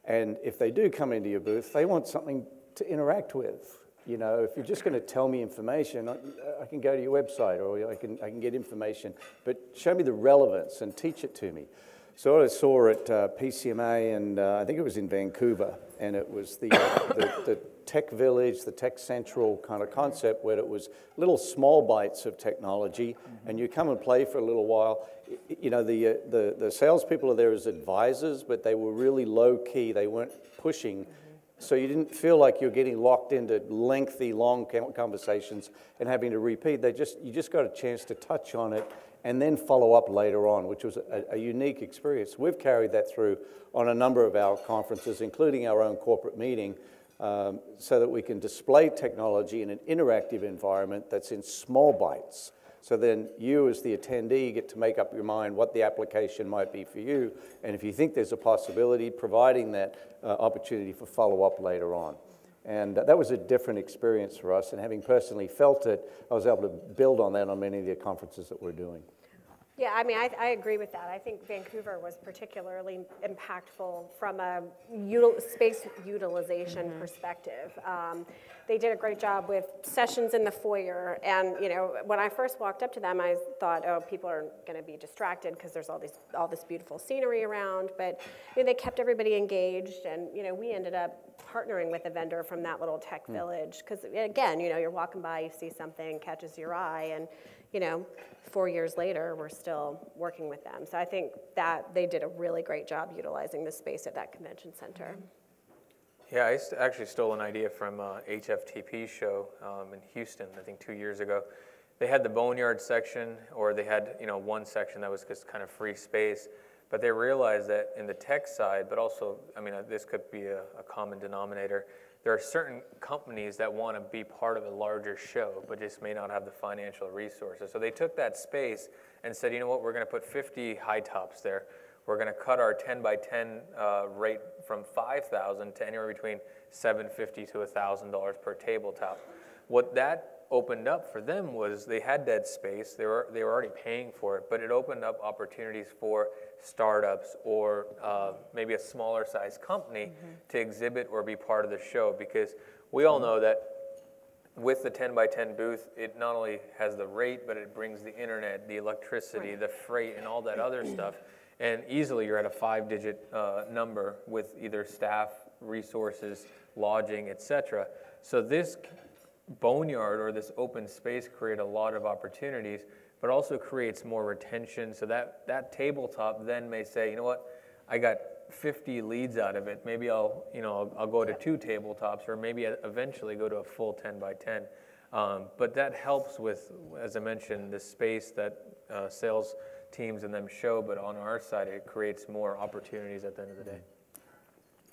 And if they do come into your booth, they want something to interact with. You know, if you're just going to tell me information, I, I, can go to your website or I can, I can get information, but show me the relevance and teach it to me. So I saw at uh, PCMA, and uh, I think it was in Vancouver, and it was the, uh, the, the, tech village, the tech central kind of concept where it was little small bites of technology, mm-hmm. and you come and play for a little while. You know, the, uh, the, the salespeople are there as advisors, but they were really low key. They weren't pushing mm-hmm. So you didn't feel like you're getting locked into lengthy, long conversations and having to repeat. They just, you just got a chance to touch on it and then follow up later on, which was a, a unique experience. We've carried that through on a number of our conferences, including our own corporate meeting, um, so that we can display technology in an interactive environment that's in small bites. So then you, as the attendee, get to make up your mind what the application might be for you. And if you think there's a possibility, providing that uh, opportunity for follow up later on. And that was a different experience for us. And having personally felt it, I was able to build on that on many of the conferences that we're doing. Yeah, I mean, I, I, agree with that. I think Vancouver was particularly impactful from a util space utilization mm-hmm. perspective. Um, they did a great job with sessions in the foyer, and you know, when I first walked up to them, I thought, oh, people are going to be distracted because there's all these all this beautiful scenery around. But you know, they kept everybody engaged, and you know, we ended up partnering with a vendor from that little tech mm. village because again, you know, you're walking by, you see something catches your eye, and you know, four years later, we're still working with them. So I think that they did a really great job utilizing the space at that convention center. Yeah, I actually stole an idea from uh, HFTP show um, in Houston, I think two years ago. They had the boneyard section, or they had you know one section that was just kind of free space, but they realized that in the tech side, but also, I mean, uh, this could be a, a common denominator there are certain companies that want to be part of a larger show, but just may not have the financial resources. So they took that space and said, you know what, we're going to put 50 high tops there. We're going to cut our 10 by 10 uh, rate from 5,000 to anywhere between 750 to $1,000 per tabletop. What that opened up for them was they had dead space. They were, they were already paying for it, but it opened up opportunities for startups or uh, maybe a smaller size company mm-hmm. to exhibit or be part of the show because we all know that with the 10 by 10 booth, it not only has the rate, but it brings the internet, the electricity, right. the freight, and all that other [CLEARS THROAT] stuff. And easily you're at a five digit uh, number with either staff, resources, lodging, etc. So this boneyard or this open space create a lot of opportunities, but also creates more retention. So that, that tabletop then may say, you know what, I got 50 leads out of it. Maybe I'll, you know, I'll, I'll go to two tabletops or maybe eventually go to a full 10 by 10. Um, but that helps with, as I mentioned, the space that uh, sales teams and them show, but on our side, it creates more opportunities at the end of the day.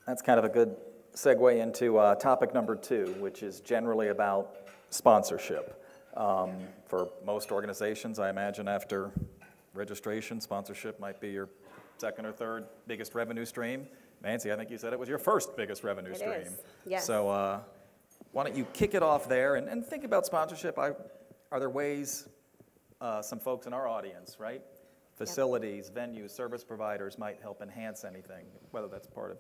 That's kind of a good segue into uh, topic number two, which is generally about sponsorship. Um, for most organizations, I imagine after registration, sponsorship might be your second or third biggest revenue stream. Nancy, I think you said it was your first biggest revenue it stream. Is. Yes. So uh, why don't you kick it off there and, and think about sponsorship? I, are there ways uh, some folks in our audience, right? Facilities, yep. venues, service providers might help enhance anything, whether that's part of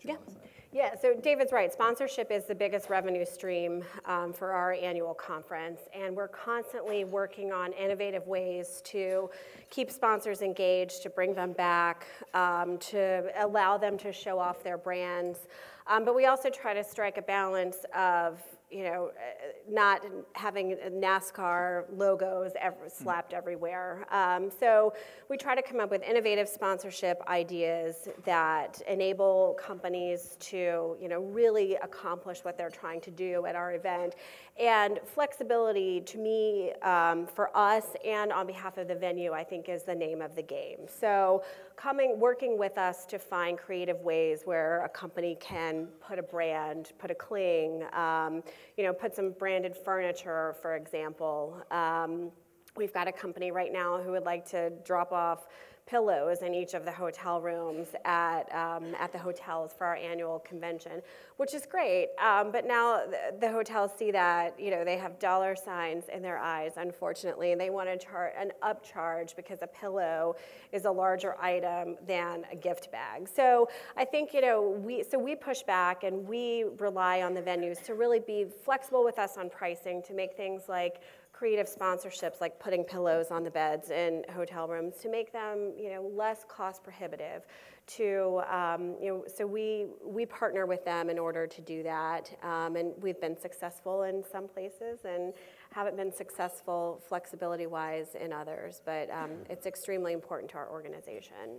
yeah. want to say. Yeah, so David's right. Sponsorship is the biggest revenue stream um, for our annual conference, and we're constantly working on innovative ways to keep sponsors engaged, to bring them back, um, to allow them to show off their brands. Um, but we also try to strike a balance of you know, uh, not having NASCAR logos ever slapped everywhere. Um, so we try to come up with innovative sponsorship ideas that enable companies to, you know, really accomplish what they're trying to do at our event. And flexibility, to me, um, for us and on behalf of the venue, I think is the name of the game. So coming, working with us to find creative ways where a company can put a brand, put a cling, um, you know, put some branded furniture, for example. Um, we've got a company right now who would like to drop off pillows in each of the hotel rooms at, um, at the hotels for our annual convention, which is great. Um, but now the, the, hotels see that, you know, they have dollar signs in their eyes, unfortunately, and they want to charge an upcharge because a pillow is a larger item than a gift bag. So I think, you know, we, so we push back and we rely on the venues to really be flexible with us on pricing to make things like creative sponsorships like putting pillows on the beds in hotel rooms to make them you know less cost prohibitive to um, you know so we we partner with them in order to do that um, and we've been successful in some places and haven't been successful flexibility wise in others but um, it's extremely important to our organization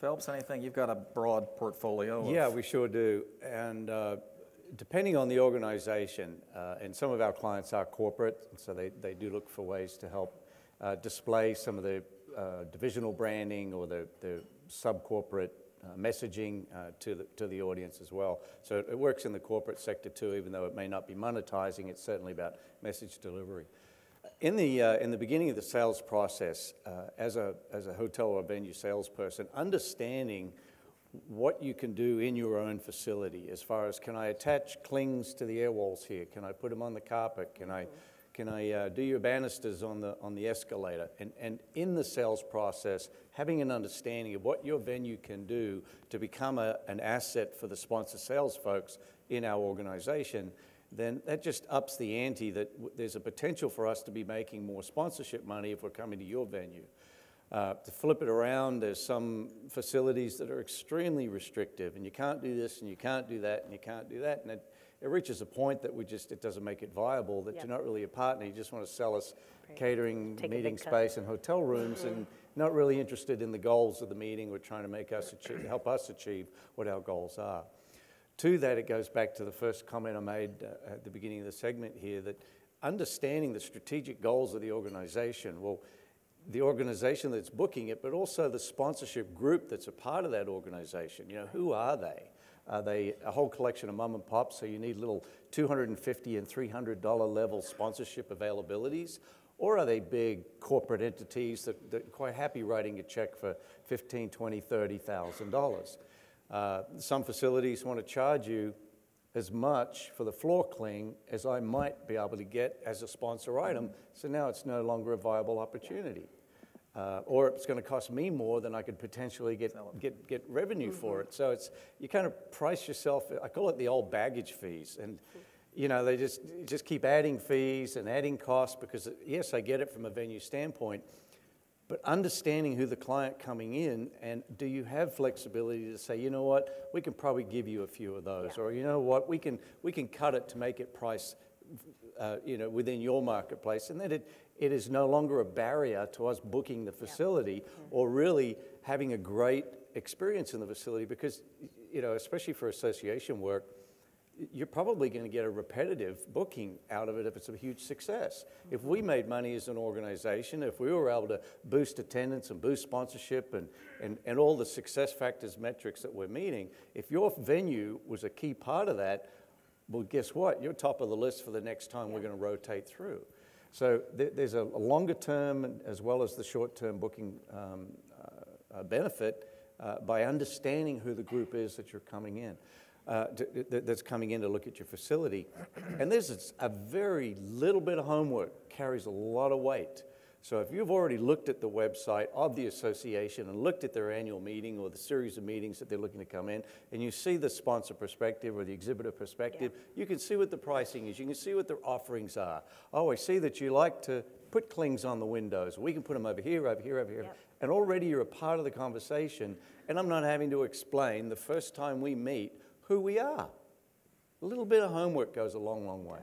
Phelps, anything? You've got a broad portfolio. of- Yeah, we sure do. And uh, depending on the organization, uh, and some of our clients are corporate, so they, they do look for ways to help uh, display some of the uh, divisional branding or the, the sub-corporate uh, messaging uh, to, the, to the audience as well. So it works in the corporate sector too, even though it may not be monetizing, it's certainly about message delivery. In the, uh, in the beginning of the sales process, uh, as, a, as a hotel or venue salesperson, understanding what you can do in your own facility as far as can I attach clings to the air walls here? Can I put them on the carpet? Can I, can I uh, do your banisters on the, on the escalator? And, and in the sales process, having an understanding of what your venue can do to become a, an asset for the sponsor sales folks in our organization, then that just ups the ante that there's a potential for us to be making more sponsorship money if we're coming to your venue. Uh, to flip it around, there's some facilities that are extremely restrictive, and you can't do this, and you can't do that, and you can't do that, and it, it reaches a point that we just it doesn't make it viable. That Yep. you're not really a partner. You just want to sell us catering, Take meeting space, and hotel rooms, and not really interested in the goals of the meeting. We're trying to make us achieve, help us achieve what our goals are. To that, it goes back to the first comment I made uh, at the beginning of the segment here that understanding the strategic goals of the organization, well, the organization that's booking it, but also the sponsorship group that's a part of that organization. You know, who are they? Are they a whole collection of mom and pops, so you need little 250 and $300 level sponsorship availabilities? Or are they big corporate entities that, that are quite happy writing a check for 15, 20, 30,000 dollars? Uh, some facilities want to charge you as much for the floor cling as I might be able to get as a sponsor item, so now it's no longer a viable opportunity. Uh, or it's going to cost me more than I could potentially get, get, get revenue for it. So it's, you kind of price yourself, I call it the old baggage fees. And, you know, they just, just keep adding fees and adding costs because, yes, I get it from a venue standpoint, but understanding who the client coming in and do you have flexibility to say, you know what, we can probably give you a few of those, or you know what, we can we can cut it to make it price, uh, you know, within your marketplace, and then it it is no longer a barrier to us booking the facility or really having a great experience in the facility because, you know, especially for association work you're probably going to get a repetitive booking out of it if it's a huge success. If we made money as an organization, if we were able to boost attendance and boost sponsorship and, and, and all the success factors metrics that we're meeting, if your venue was a key part of that, well, guess what? You're top of the list for the next time we're going to rotate through. So th- there's a, a longer term as well as the short term booking um, uh, uh, benefit uh, by understanding who the group is that you're coming in uh, to, that's coming in to look at your facility. And there's a- a very little bit of homework carries a lot of weight. So if you've already looked at the website of the association and looked at their annual meeting or the series of meetings that they're looking to come in, and you see the sponsor perspective or the exhibitor perspective, you can see what the pricing is. You can see what their offerings are. Oh, I see that you like to put clings on the windows. We can put them over here, over here, over here. And already you're a part of the conversation, and I'm not having to explain the first time we meet who we are. A little bit of homework goes a long, long way.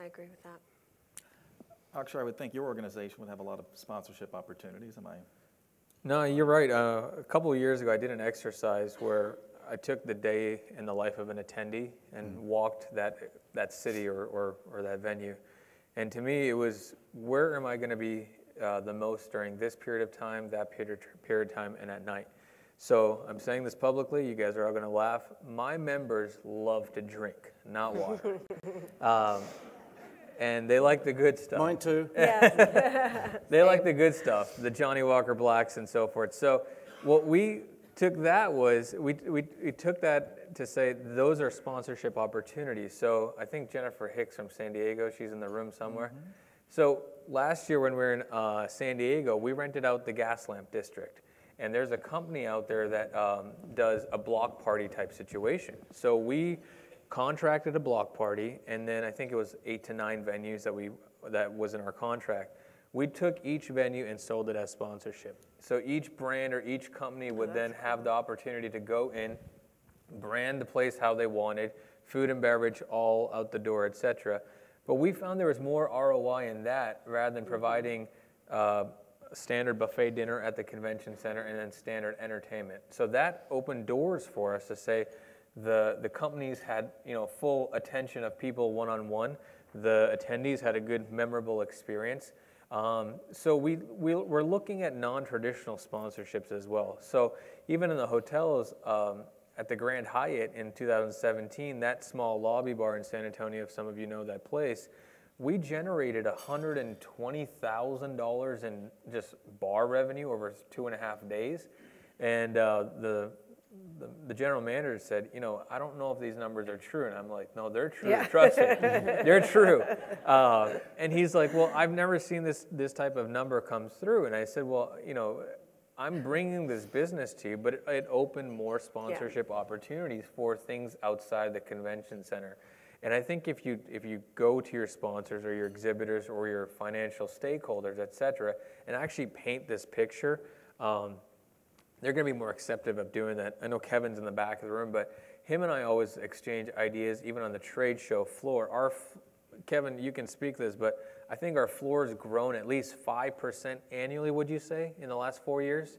I agree with that. Akshay, I would think your organization would have a lot of sponsorship opportunities. Am I? No, you're right. Uh, a couple of years ago, I did an exercise where I took the day in the life of an attendee and walked that that city or, or, or that venue. And to me, it was where am I going to be uh, the most during this period of time, that period period of time, and at night. So I'm saying this publicly. You guys are all going to laugh. My members love to drink, not water. [LAUGHS] um, and they like the good stuff. Mine too. [LAUGHS] [LAUGHS] they like the good stuff, the Johnnie Walker Blacks and so forth. So what we took that was we, we, we took that to say those are sponsorship opportunities. So I think Jennifer Hicks from San Diego, she's in the room somewhere. So last year when we were in uh, San Diego, we rented out the Gaslamp district. And there's a company out there that um, does a block party type situation. So we contracted a block party, and then I think it was eight to nine venues that we that was in our contract. We took each venue and sold it as sponsorship. So each brand or each company would then have the opportunity to go in, brand the place how they wanted, food and beverage all out the door, etc. But we found there was more ROI in that rather than providing uh, standard buffet dinner at the convention center, and then standard entertainment. So that opened doors for us to say the, the companies had you know, full attention of people one-on-one. The attendees had a good, memorable experience. Um, so we, we, we're looking at non-traditional sponsorships as well. So even in the hotels, um, at the Grand Hyatt in 2017, that small lobby bar in San Antonio, if some of you know that place, we generated $120,000 in just bar revenue over two and a half days. And uh, the, the, the, general manager said, you know, I don't know if these numbers are true. And I'm like, no, they're true. Yeah. Trust me. [LAUGHS] they're true. Uh, and he's like, well, I've never seen this, this type of number come through. And I said, well, you know, I'm bringing this business to you, but it, it opened more sponsorship yeah. opportunities for things outside the convention center. And I think if you if you go to your sponsors or your exhibitors or your financial stakeholders, et cetera, and actually paint this picture, um, they're going to be more accepting of doing that. I know Kevin's in the back of the room, but him and I always exchange ideas, even on the trade show floor. Our Kevin, you can speak this, but I think our floor has grown at least five percent annually. Would you say in the last four years?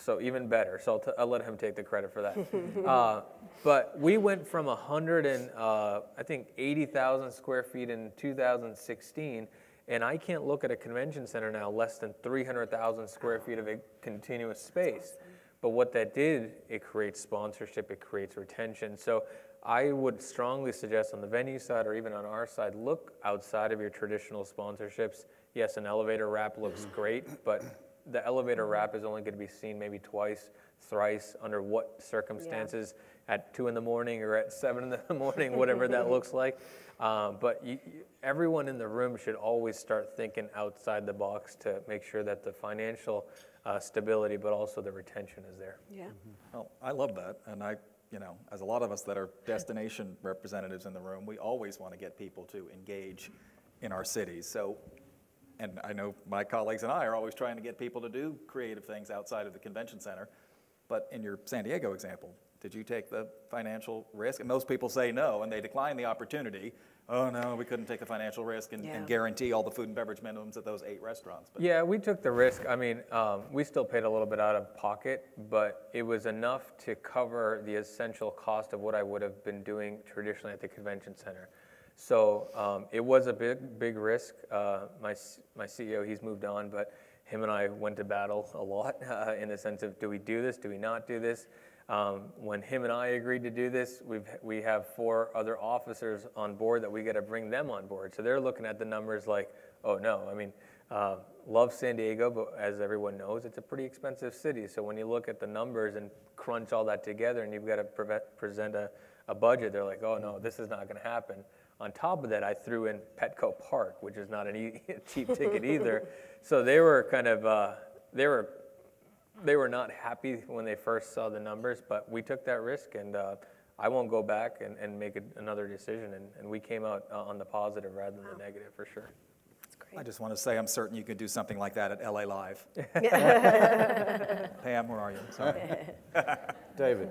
So even better. So I'll, t- I'll let him take the credit for that. [LAUGHS] uh, but we went from 100 and uh, I think 80,000 square feet in 2016, and I can't look at a convention center now less than 300,000 square feet of a continuous space. But what that did, it creates sponsorship, it creates retention. So I would strongly suggest on the venue side or even on our side, look outside of your traditional sponsorships. Yes, an elevator wrap looks [CLEARS THROAT] great, but the elevator wrap is only going to be seen maybe twice, thrice, under what circumstances, yeah. at two in the morning or at seven in the [LAUGHS] morning, whatever that [LAUGHS] looks like. Uh, but you, you, everyone in the room should always start thinking outside the box to make sure that the financial uh, stability, but also the retention is there. Yeah. Mm-hmm. Well, I love that, and I, you know, as a lot of us that are destination representatives in the room, we always want to get people to engage in our cities. So and I know my colleagues and I are always trying to get people to do creative things outside of the convention center. But in your San Diego example, did you take the financial risk? And most people say no, and they decline the opportunity. Oh no, we couldn't take the financial risk and, yeah. and guarantee all the food and beverage minimums at those eight restaurants. But. Yeah, we took the risk. I mean, um, we still paid a little bit out of pocket, but it was enough to cover the essential cost of what I would have been doing traditionally at the convention center. So um, it was a big, big risk. Uh, my, my CEO, he's moved on, but him and I went to battle a lot [LAUGHS] uh, in the sense of do we do this, do we not do this? Um, when him and I agreed to do this, we've, we have four other officers on board that we got to bring them on board. So they're looking at the numbers like, oh no, I mean, uh, love San Diego, but as everyone knows, it's a pretty expensive city. So when you look at the numbers and crunch all that together and you've got to pre- present a, a budget, they're like, oh no, this is not going to happen. On top of that, I threw in Petco Park, which is not a e- [LAUGHS] cheap ticket [LAUGHS] either. So they were kind of uh, they were they were not happy when they first saw the numbers, but we took that risk, and uh, I won't go back and, and make a, another decision. And, and, we came out uh, on the positive rather than wow. the negative for sure. I just want to say I'm certain you could do something like that at LA Live. [LAUGHS] Pam, where are you? Sorry. David.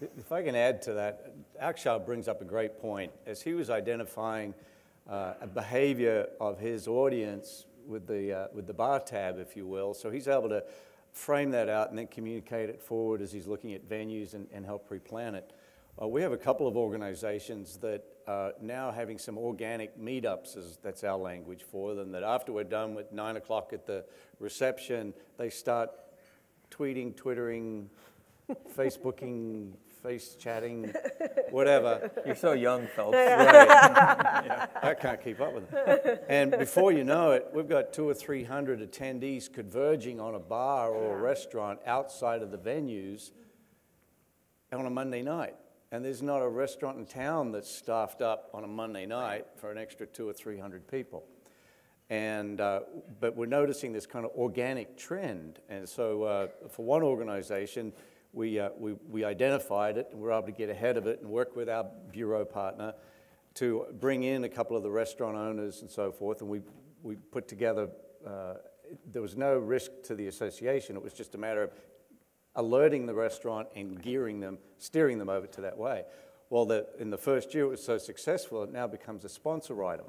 If I can add to that, Akshay brings up a great point. As he was identifying uh, a behavior of his audience with the, uh, with the bar tab, if you will, so he's able to frame that out and then communicate it forward as he's looking at venues and, and help pre-plan it. Uh, we have a couple of organizations that are now having some organic meetups, as that's our language for them, that after we're done with 9 o'clock at the reception, they start tweeting, twittering, [LAUGHS] Facebooking, face chatting, [LAUGHS] whatever. You're so young, folks. [LAUGHS] Right. yeah, I can't keep up with it. And before you know it, we've got two or three hundred attendees converging on a bar or a restaurant outside of the venues on a Monday night. And there's not a restaurant in town that's staffed up on a Monday night for an extra two or three hundred people. And, uh, but we're noticing this kind of organic trend. And so uh, for one organization, we, uh, we, we identified it and we were able to get ahead of it and work with our bureau partner to bring in a couple of the restaurant owners and so forth. And we, we put together, uh, there was no risk to the association. It was just a matter of alerting the restaurant and gearing them, steering them over to that way. Well, the, in the first year it was so successful, it now becomes a sponsor item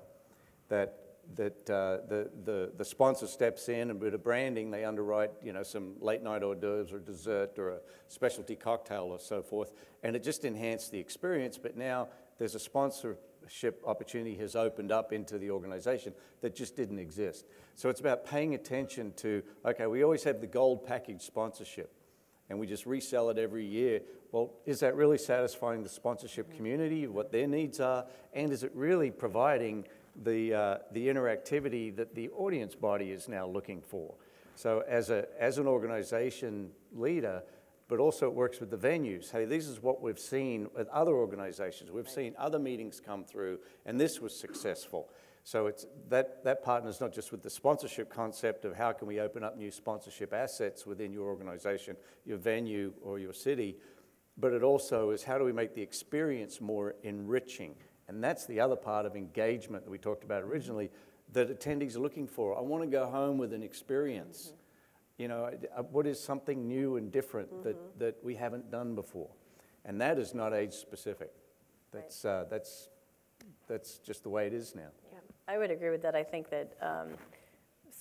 that that uh, the, the, the sponsor steps in and with a branding, they underwrite, you know, some late night hors d'oeuvres or dessert or a specialty cocktail or so forth. And it just enhanced the experience. But now there's a sponsorship opportunity has opened up into the organization that just didn't exist. So it's about paying attention to, okay, we always have the gold package sponsorship and we just resell it every year. Well, is that really satisfying the sponsorship community, what their needs are? And is it really providing the, uh, the interactivity that the audience body is now looking for. So as, a, as an organization leader, but also it works with the venues. Hey, this is what we've seen with other organizations. We've seen other meetings come through, and this was successful. So it's, that, that partners not just with the sponsorship concept of how can we open up new sponsorship assets within your organization, your venue, or your city, but it also is how do we make the experience more enriching and that's the other part of engagement that we talked about originally that attendees are looking for. I want to go home with an experience. Mm-hmm. You know, uh, what is something new and different mm-hmm. that, that we haven't done before? And that is not age specific. That's, right. uh, that's, that's just the way it is now. Yeah, I would agree with that. I think that um,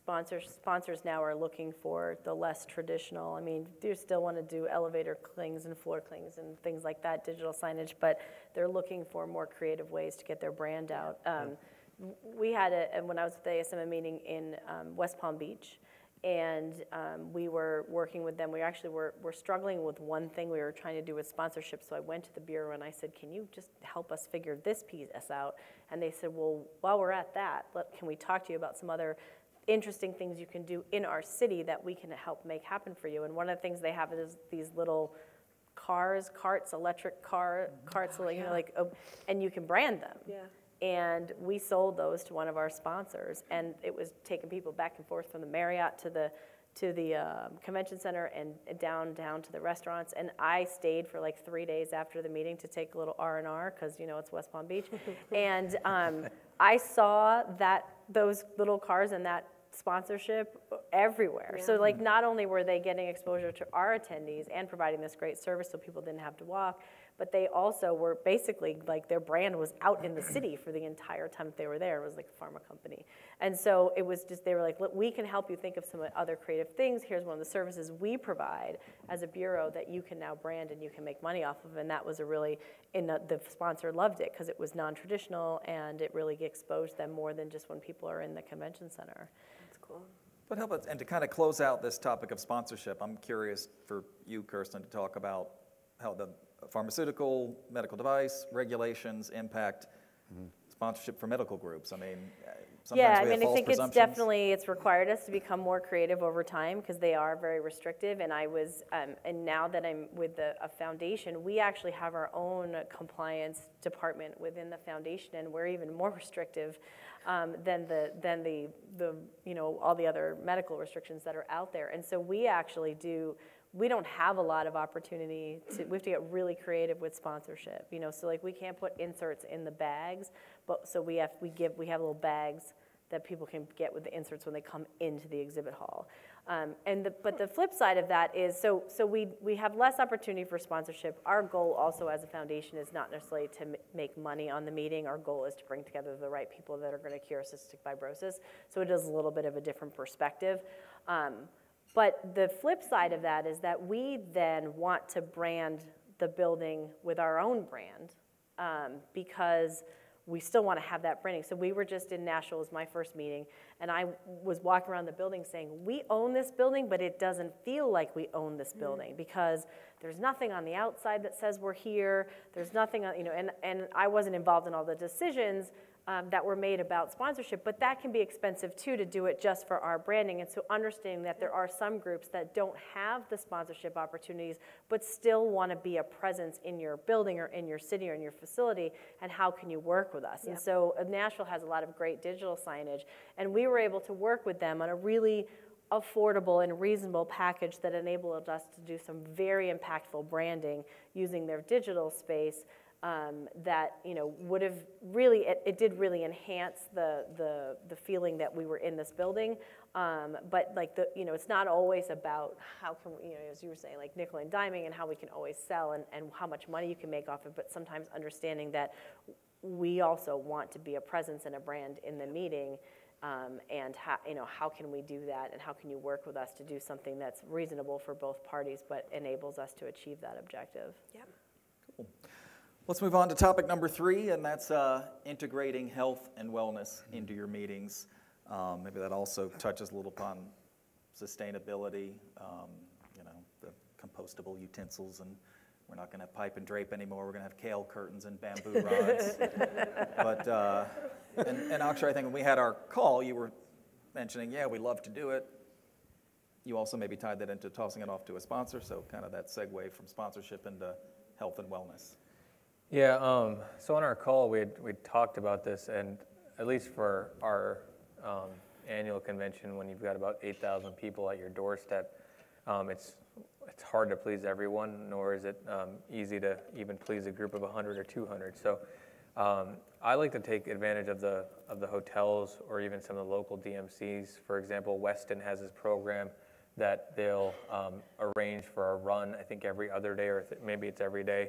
sponsors sponsors now are looking for the less traditional. I mean, they still want to do elevator clings and floor clings and things like that, digital signage, but they're looking for more creative ways to get their brand out. Um, we had a, when I was at the ASMA meeting in um, West Palm Beach, and um, we were working with them. We actually were, were struggling with one thing we were trying to do with sponsorship. So I went to the bureau and I said, "Can you just help us figure this piece out?" And they said, "Well, while we're at that, let, can we talk to you about some other interesting things you can do in our city that we can help make happen for you. And one of the things they have is these little cars, carts, electric car carts, oh, you know, like, oh, and you can brand them. Yeah. And we sold those to one of our sponsors, and it was taking people back and forth from the Marriott to the to the um, convention center and down down to the restaurants. And I stayed for like three days after the meeting to take a little R and R because you know it's West Palm Beach, [LAUGHS] and um, I saw that those little cars and that sponsorship everywhere. Yeah. So like not only were they getting exposure to our attendees and providing this great service so people didn't have to walk, but they also were basically like their brand was out in the [CLEARS THROAT] city for the entire time that they were there. It was like a pharma company. And so it was just, they were like, we can help you think of some other creative things. Here's one of the services we provide as a bureau that you can now brand and you can make money off of. And that was a really, in the, the sponsor loved it because it was non-traditional and it really exposed them more than just when people are in the convention center. That's cool. But help us, and to kind of close out this topic of sponsorship, I'm curious for you, Kirsten, to talk about how the pharmaceutical, medical device regulations impact mm-hmm. sponsorship for medical groups. I mean, yeah, I mean, I think it's definitely it's required us to become more creative over time because they are very restrictive. And I was, um, and now that I'm with the a foundation, we actually have our own compliance department within the foundation, and we're even more [LAUGHS] restrictive um, than the than the the you know all the other medical restrictions that are out there. And so we actually do. We don't have a lot of opportunity to. We have to get really creative with sponsorship. You know, so like we can't put inserts in the bags, but so we have we give we have little bags that people can get with the inserts when they come into the exhibit hall. Um, and the, but the flip side of that is, so, so we, we have less opportunity for sponsorship. Our goal also as a foundation is not necessarily to make money on the meeting. Our goal is to bring together the right people that are going to cure cystic fibrosis. So it is a little bit of a different perspective. Um, but the flip side of that is that we then want to brand the building with our own brand um, because we still want to have that branding. So we were just in Nashville, it was my first meeting, and I was walking around the building saying, we own this building, but it doesn't feel like we own this mm. building because there's nothing on the outside that says we're here. There's nothing, on, you know, and, and I wasn't involved in all the decisions, um, that were made about sponsorship, but that can be expensive too to do it just for our branding. And so understanding that there are some groups that don't have the sponsorship opportunities, but still want to be a presence in your building or in your city or in your facility, and how can you work with us? Yep. And so uh, Nashville has a lot of great digital signage, and we were able to work with them on a really affordable and reasonable package that enabled us to do some very impactful branding using their digital space um, that you know would have really it, it, did really enhance the, the the feeling that we were in this building um, but like the you know it's not always about how can we, you know as you were saying like nickel and diming and how we can always sell and, and how much money you can make off it but sometimes understanding that we also want to be a presence and a brand in the meeting Um, and how, you know, how can we do that and how can you work with us to do something that's reasonable for both parties but enables us to achieve that objective? Yep. Cool. Let's move on to topic number three, and that's uh, integrating health and wellness into your meetings. Um, maybe that also touches a little upon sustainability, um, you know, the compostable utensils, and we're not going to have pipe and drape anymore. We're going to have kale curtains and bamboo [LAUGHS] rods. but, uh, and, and Akshay, I think when we had our call, you were mentioning, yeah, we love to do it. You also maybe tied that into tossing it off to a sponsor, so kind of that segue from sponsorship into health and wellness. Yeah, um, so on our call, we we talked about this, and at least for our um, annual convention, when you've got about 8,000 people at your doorstep, um, it's it's hard to please everyone, nor is it um, easy to even please a group of 100 or 200. So um, I like to take advantage of the of the hotels or even some of the local DMCs. For example, Westin has this program that they'll um, arrange for a run. I think every other day, or maybe it's every day.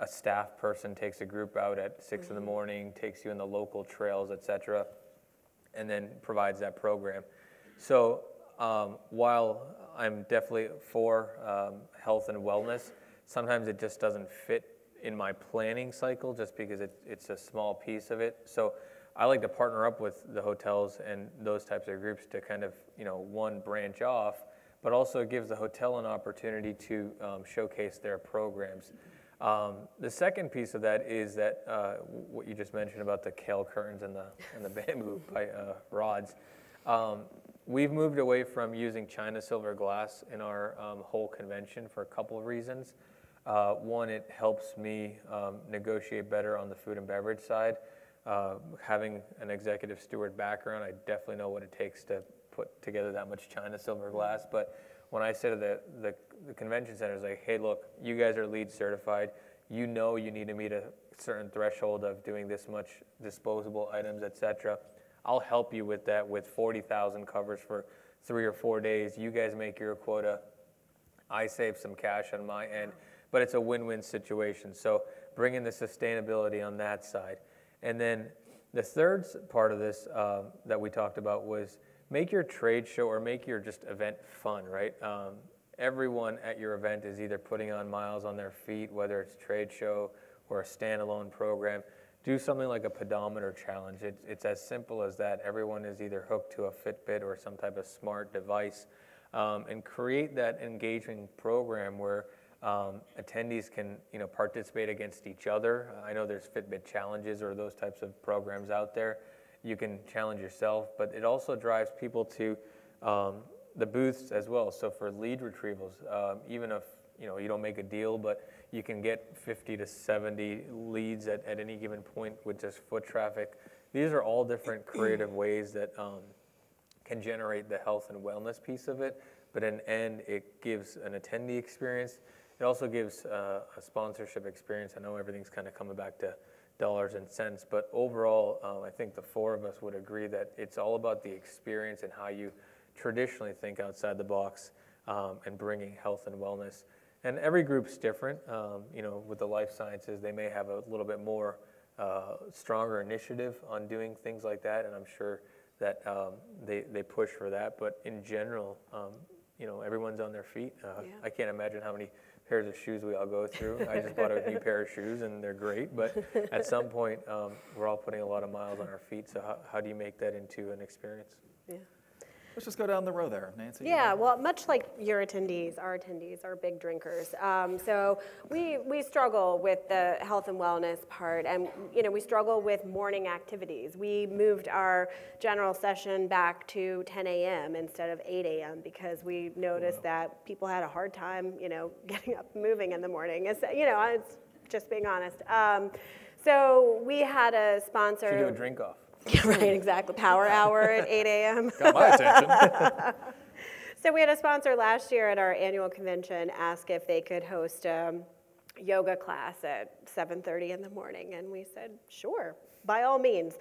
A staff person takes a group out at 6 mm-hmm. in the mm-hmm. morning, takes you in the local trails, etc., and then provides that program. So um, while I'm definitely for um, health and wellness, sometimes it just doesn't fit in my planning cycle just because it, it's a small piece of it. So I like to partner up with the hotels and those types of groups to kind of, you know, one, branch off, but also gives the hotel an opportunity to um, showcase their programs. Um, the second piece of that is that uh, what you just mentioned about the kale curtains and the, and the [LAUGHS] bamboo uh, rods. Um, we've moved away from using China silver glass in our um, whole convention for a couple of reasons. Uh, one, it helps me um, negotiate better on the food and beverage side. Uh, having an executive steward background, I definitely know what it takes to put together that much China silver glass. But when I say to the, the, the convention center is like, hey, look, you guys are LEED certified. You know you need to meet a certain threshold of doing this much disposable items, etc. I'll help you with that with 40,000 covers for three or four days. You guys make your quota. I save some cash on my end, but it's a win-win situation. So bringing the sustainability on that side. And then the third part of this um, that we talked about was make your trade show or make your just event fun, right? Um, everyone at your event is either putting on miles on their feet, whether it's a trade show or a standalone program. Do something like a pedometer challenge. It's, it's as simple as that. Everyone is either hooked to a Fitbit or some type of smart device. Um, and create that engaging program where um, attendees can you know, participate against each other. I know there's Fitbit challenges or those types of programs out there. You can challenge yourself, but it also drives people to um, the booths as well. So for lead retrievals, um, even if you know you don't make a deal, but you can get 50 to 70 leads at, at any given point with just foot traffic. These are all different [CLEARS THROAT] creative ways that um, can generate the health and wellness piece of it. But in the end, it gives an attendee experience it also gives uh, a sponsorship experience. I know everything's kind of coming back to dollars and cents, but overall, um, I think the four of us would agree that it's all about the experience and how you traditionally think outside the box um, and bringing health and wellness. And every group's different. Um, you know, with the life sciences, they may have a little bit more uh, stronger initiative on doing things like that, and I'm sure that um, they, they push for that. But in general, um, you know, everyone's on their feet. Uh, yeah. I can't imagine how many pairs of shoes we all go through. I just bought a new [LAUGHS] pair of shoes and they're great, but at some point um, we're all putting a lot of miles on our feet. So how, how do you make that into an experience? Yeah. Let's just go down the row there, Nancy. Yeah, well, much like your attendees, our attendees are big drinkers. Um, so we we struggle with the health and wellness part, and you know we struggle with morning activities. We moved our general session back to 10 a.m. instead of 8 a.m. because we noticed wow. that people had a hard time, you know, [LAUGHS] getting up and moving in the morning. It's, you know, it's just being honest. Um, so we had a sponsor. Should do a drink off. Right, exactly. Power hour at [LAUGHS] 8 a.m. Got my attention. [LAUGHS] so we had a sponsor last year at our annual convention ask if they could host a yoga class at 7.30 in the morning, and we said, sure, by all means.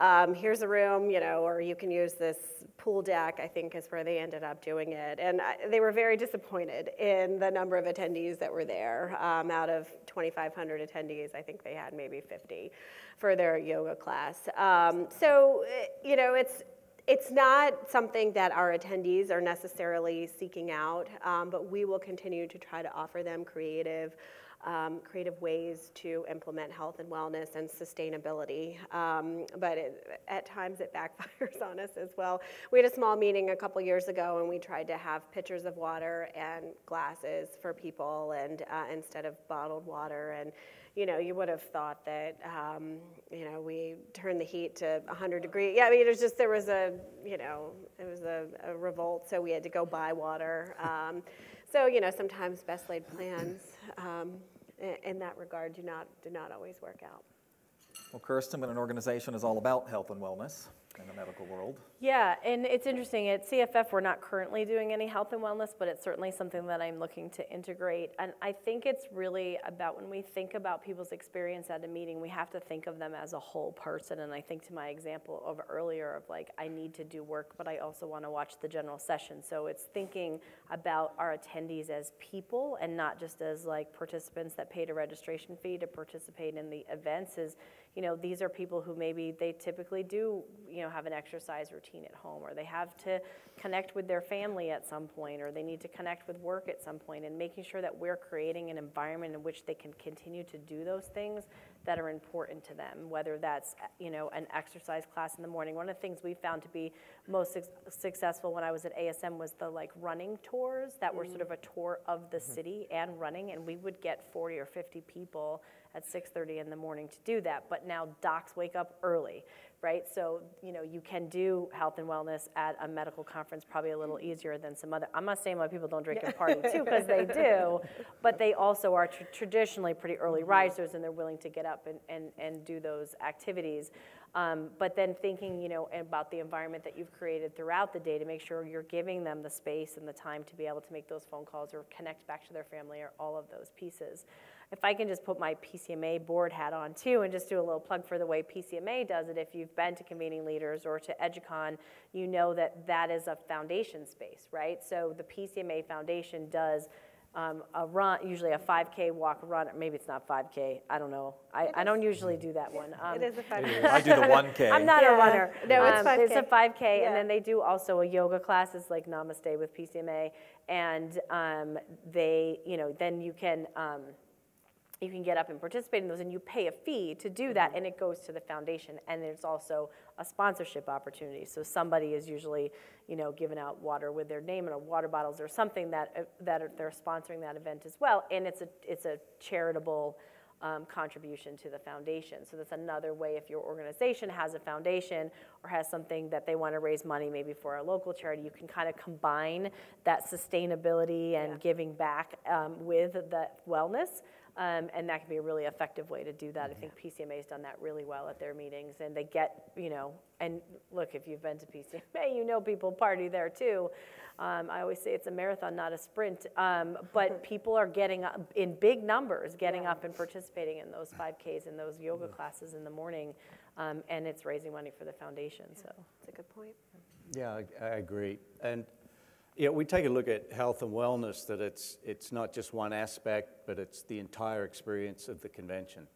Um, here's a room, you know, or you can use this pool deck, I think is where they ended up doing it. And I, they were very disappointed in the number of attendees that were there. Um, out of 2,500 attendees, I think they had maybe 50 for their yoga class. Um, so, eh, you know, it's it's not something that our attendees are necessarily seeking out, um, but we will continue to try to offer them creative, um, creative ways to implement health and wellness and sustainability. Um, but it, at times it backfires [LAUGHS] on us as well. We had a small meeting a couple years ago and we tried to have pitchers of water and glasses for people and uh, instead of bottled water and you know, you would have thought that, um, you know, we turned the heat to 100 degrees. Yeah, I mean, it was just, there was a, you know, it was a, a revolt, so we had to go buy water. Um, so, you know, sometimes best laid plans um, in, that regard do not, do not always work out. Well, Kirsten, when an organization is all about health and wellness, in the medical world. Yeah, and it's interesting. At CFF, we're not currently doing any health and wellness, but it's certainly something that I'm looking to integrate. And I think it's really about when we think about people's experience at a meeting, we have to think of them as a whole person. And I think to my example of earlier of like, I need to do work, but I also want to watch the general session. So it's thinking about our attendees as people and not just as like participants that paid a registration fee to participate in the events is you know, these are people who maybe they typically do, you know, have an exercise routine at home, or they have to connect with their family at some point, or they need to connect with work at some point, and making sure that we're creating an environment in which they can continue to do those things that are important to them, whether that's, you know, an exercise class in the morning. One of the things we found to be most su successful when I was at ASM was the like running tours that were sort of a tour of the mm-hmm. city and running, and we would get 40 or 50 people at 6.30 in the morning to do that. But now docs wake up early, right? So, you know, you can do health and wellness at a medical conference probably a little easier than some other. I'm not saying why people don't drink and party too, because they do, [LAUGHS] but they also are tr traditionally pretty early mm-hmm. risers and they're willing to get up and, and, and do those activities. Um, but then thinking, you know, about the environment that you've created throughout the day to make sure you're giving them the space and the time to be able to make those phone calls or connect back to their family or all of those pieces if I can just put my PCMA board hat on too and just do a little plug for the way PCMA does it, if you've been to Convening Leaders or to EduCon, you know that that is a foundation space, right? So the PCMA Foundation does um, a run, usually a 5K walk run, maybe it's not 5K, I don't know. I, I don't usually do that one. Um, it is a 5K. I do the 1K. [LAUGHS] I'm not yeah. a runner. No, it's 5K. Um, it's a 5K, yeah. and then they do also a yoga classes like Namaste with PCMA, and um, they, you know, then you can, um, you can get up and participate in those and you pay a fee to do that and it goes to the foundation and there's also a sponsorship opportunity so somebody is usually you know giving out water with their name or water bottles or something that uh, that they're sponsoring that event as well and it's a it's a charitable um, contribution to the foundation. So that's another way if your organization has a foundation or has something that they want to raise money maybe for a local charity, you can kind of combine that sustainability and yeah. giving back um, with the wellness um, and that can be a really effective way to do that. I think PCMA has done that really well at their meetings, and they get, you know, and look, if you've been to PCMA, you know people party there too. Um, I always say it's a marathon, not a sprint, um, but [LAUGHS] people are getting up in big numbers, getting up and participating in those 5Ks and those yoga classes in the morning, um, and it's raising money for the foundation, so it's a good point. Yeah, I, I agree. And yeah, we take a look at health and wellness, that it's, it's not just one aspect, but it's the entire experience of the convention.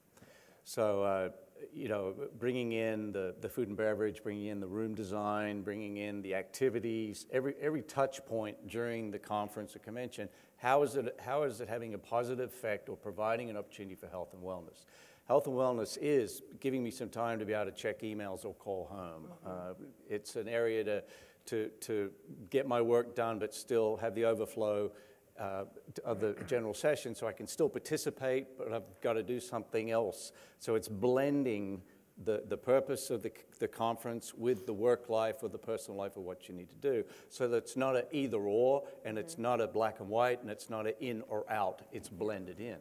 So, uh, you know, bringing in the, the food and beverage, bringing in the room design, bringing in the activities, every, every touch point during the conference or convention, how is, it, how is it having a positive effect or providing an opportunity for health and wellness? Health and wellness is giving me some time to be able to check emails or call home. Mm -hmm. uh, it's an area to, to, to get my work done, but still have the overflow uh, of the general session so I can still participate, but I've got to do something else. So it's blending the, the purpose of the, the conference with the work life or the personal life of what you need to do. So that it's not an either or, and it's mm-hmm. not a black and white, and it's not an in or out, it's blended in.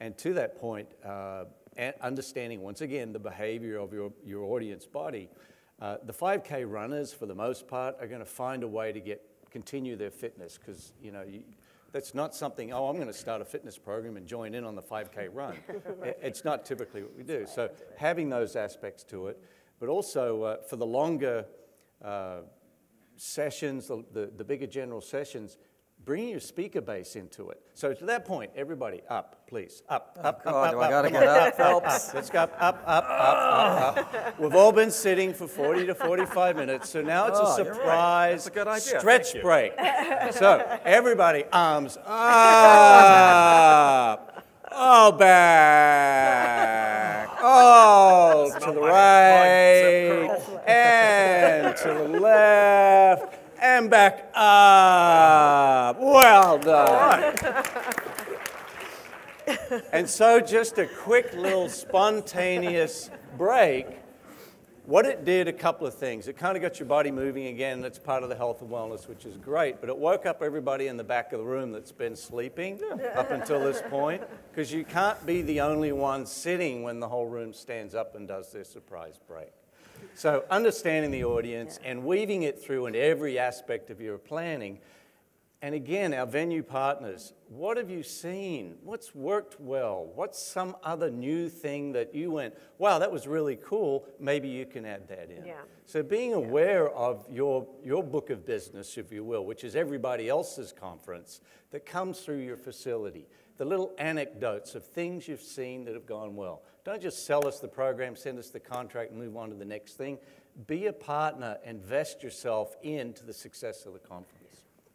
And to that point, uh, understanding once again the behavior of your, your audience body, uh, the 5K runners, for the most part, are going to find a way to get continue their fitness because you know you, that's not something. Oh, I'm going to start a fitness program and join in on the 5K run. [LAUGHS] right. It's not typically what we do. So having those aspects to it, but also uh, for the longer uh, sessions, the, the, the bigger general sessions, bringing your speaker base into it. So to that point, everybody up, please. Up, oh, up, up, God, up, do I gotta get [LAUGHS] up, up, Phelps? up. Let's go up, up, up, up, up, up. We've all been sitting for 40 to 45 minutes, so now it's a Oh, right. surprise That's a good idea. stretch break. So everybody, arms up. Oh, back. [LAUGHS] Oh, to the right. And to the left. And back up. Well done. [LAUGHS] And so, just a quick little spontaneous break. What it did, a couple of things. It kind of got your body moving again. That's part of the health and wellness, which is great. But it woke up everybody in the back of the room that's been sleeping up until this point, because you can't be the only one sitting when the whole room stands up and does their surprise break. So, understanding the audience and weaving it through in every aspect of your planning. And again, our venue partners, what have you seen? What's worked well? What's some other new thing that you went, wow, that was really cool, maybe you can add that in? Yeah. So being aware of your, your book of business, if you will, which is everybody else's conference that comes through your facility, the little anecdotes of things you've seen that have gone well. Don't just sell us the program, send us the contract, and move on to the next thing. Be a partner, invest yourself into the success of the conference.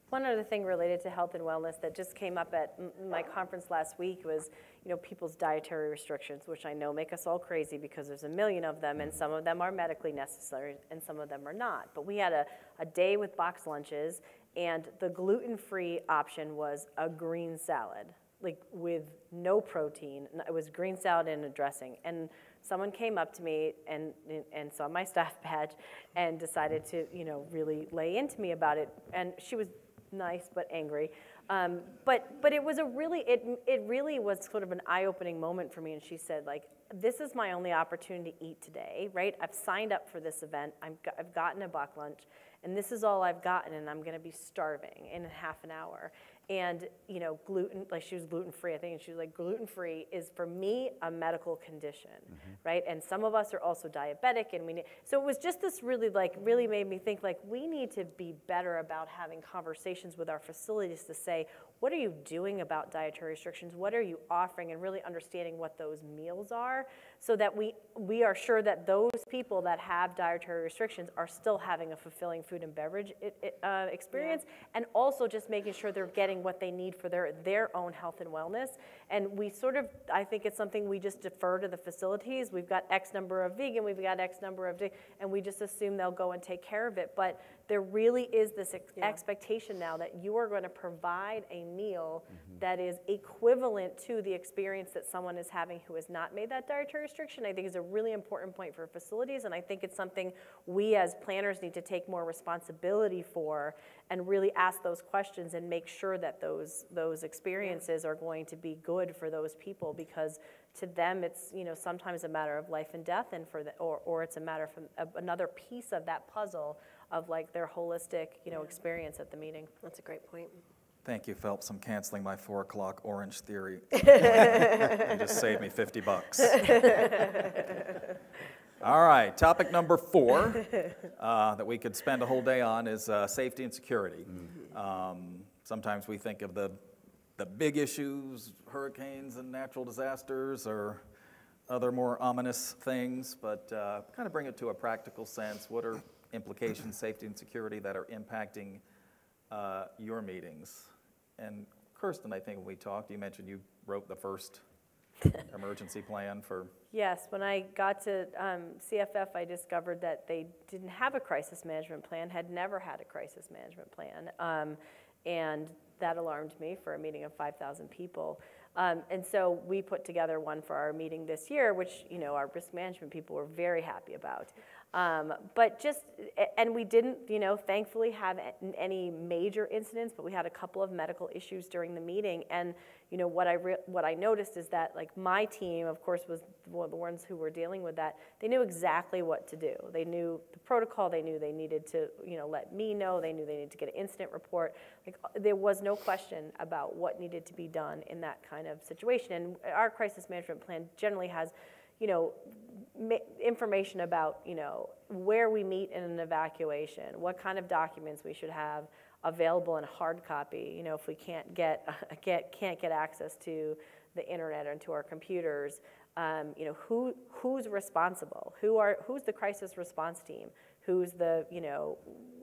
One other thing related to health and wellness that just came up at my conference last week was, you know, people's dietary restrictions, which I know make us all crazy because there's a million of them, and mm-hmm. some of them are medically necessary and some of them are not. But we had a, a day with box lunches, and the gluten-free option was a green salad, like with no protein. It was green salad and a dressing. And someone came up to me and, and saw my [LAUGHS] staff badge and decided to, you know, really lay into me about it. And she was nice but angry. Um, but but it was a really it it really was sort of an eye-opening moment for me. And she said like, this is my only opportunity to eat today, right? I've signed up for this event. I'm, I've gotten a buck lunch, and this is all I've gotten, and I'm going to be starving in half an hour. And you know, gluten like she was gluten free, I think, and she was like, gluten free is for me a medical condition, mm-hmm. right? And some of us are also diabetic, and we need, so it was just this really like really made me think like we need to be better about having conversations with our facilities to say what are you doing about dietary restrictions? What are you offering? And really understanding what those meals are so that we, we are sure that those people that have dietary restrictions are still having a fulfilling food and beverage uh, experience and also just making sure they're getting what they need for their, their own health and wellness. And we sort of, I think it's something we just defer to the facilities. We've got X number of vegan, we've got X number of, and we just assume they'll go and take care of it. But there really is this ex- expectation now that you are going to provide a meal that is equivalent to the experience that someone is having who has not made that dietary restriction. I think is a really important point for facilities, and I think it's something we as planners need to take more responsibility for and really ask those questions and make sure that those those experiences are going to be good for those people because to them it's you know sometimes a matter of life and death and for the, or, or it's a matter from of another piece of that puzzle of like their holistic you know experience at the meeting that's a great point Thank you, Phelps. I'm canceling my four o'clock Orangetheory. [LAUGHS] you just saved me 50 bucks. [LAUGHS] All right, topic number four uh, that we could spend a whole day on is uh, safety and security. Um, sometimes we think of the, the big issues, hurricanes and natural disasters, or other more ominous things, but uh, kind of bring it to a practical sense. What are implications, safety and security, that are impacting uh, your meetings? And Kirsten, I think when we talked, you mentioned you wrote the first [LAUGHS] emergency plan for Yes, when I got to um, CFF, I discovered that they didn't have a crisis management plan, had never had a crisis management plan. Um, and that alarmed me for a meeting of 5,000 people. Um, and so we put together one for our meeting this year, which, you know, our risk management people were very happy about. Um, but just, and we didn't, you know, thankfully have any major incidents, but we had a couple of medical issues during the meeting. And, you know, what I, what I noticed is that, like, my team, of course, was one of the ones who were dealing with that. They knew exactly what to do. They knew the protocol. They knew they needed to, you know, let me know. They knew they needed to get an incident report. Like, uh, there was no question about what needed to be done in that kind of situation. And our crisis management plan generally has, you know, information about, you know, where we meet in an evacuation, what kind of documents we should have, available in hard copy. You know, if we can't get, [LAUGHS] get can't get access to the internet and to our computers, um, you know, who who's responsible? Who are who's the crisis response team? Who's the you know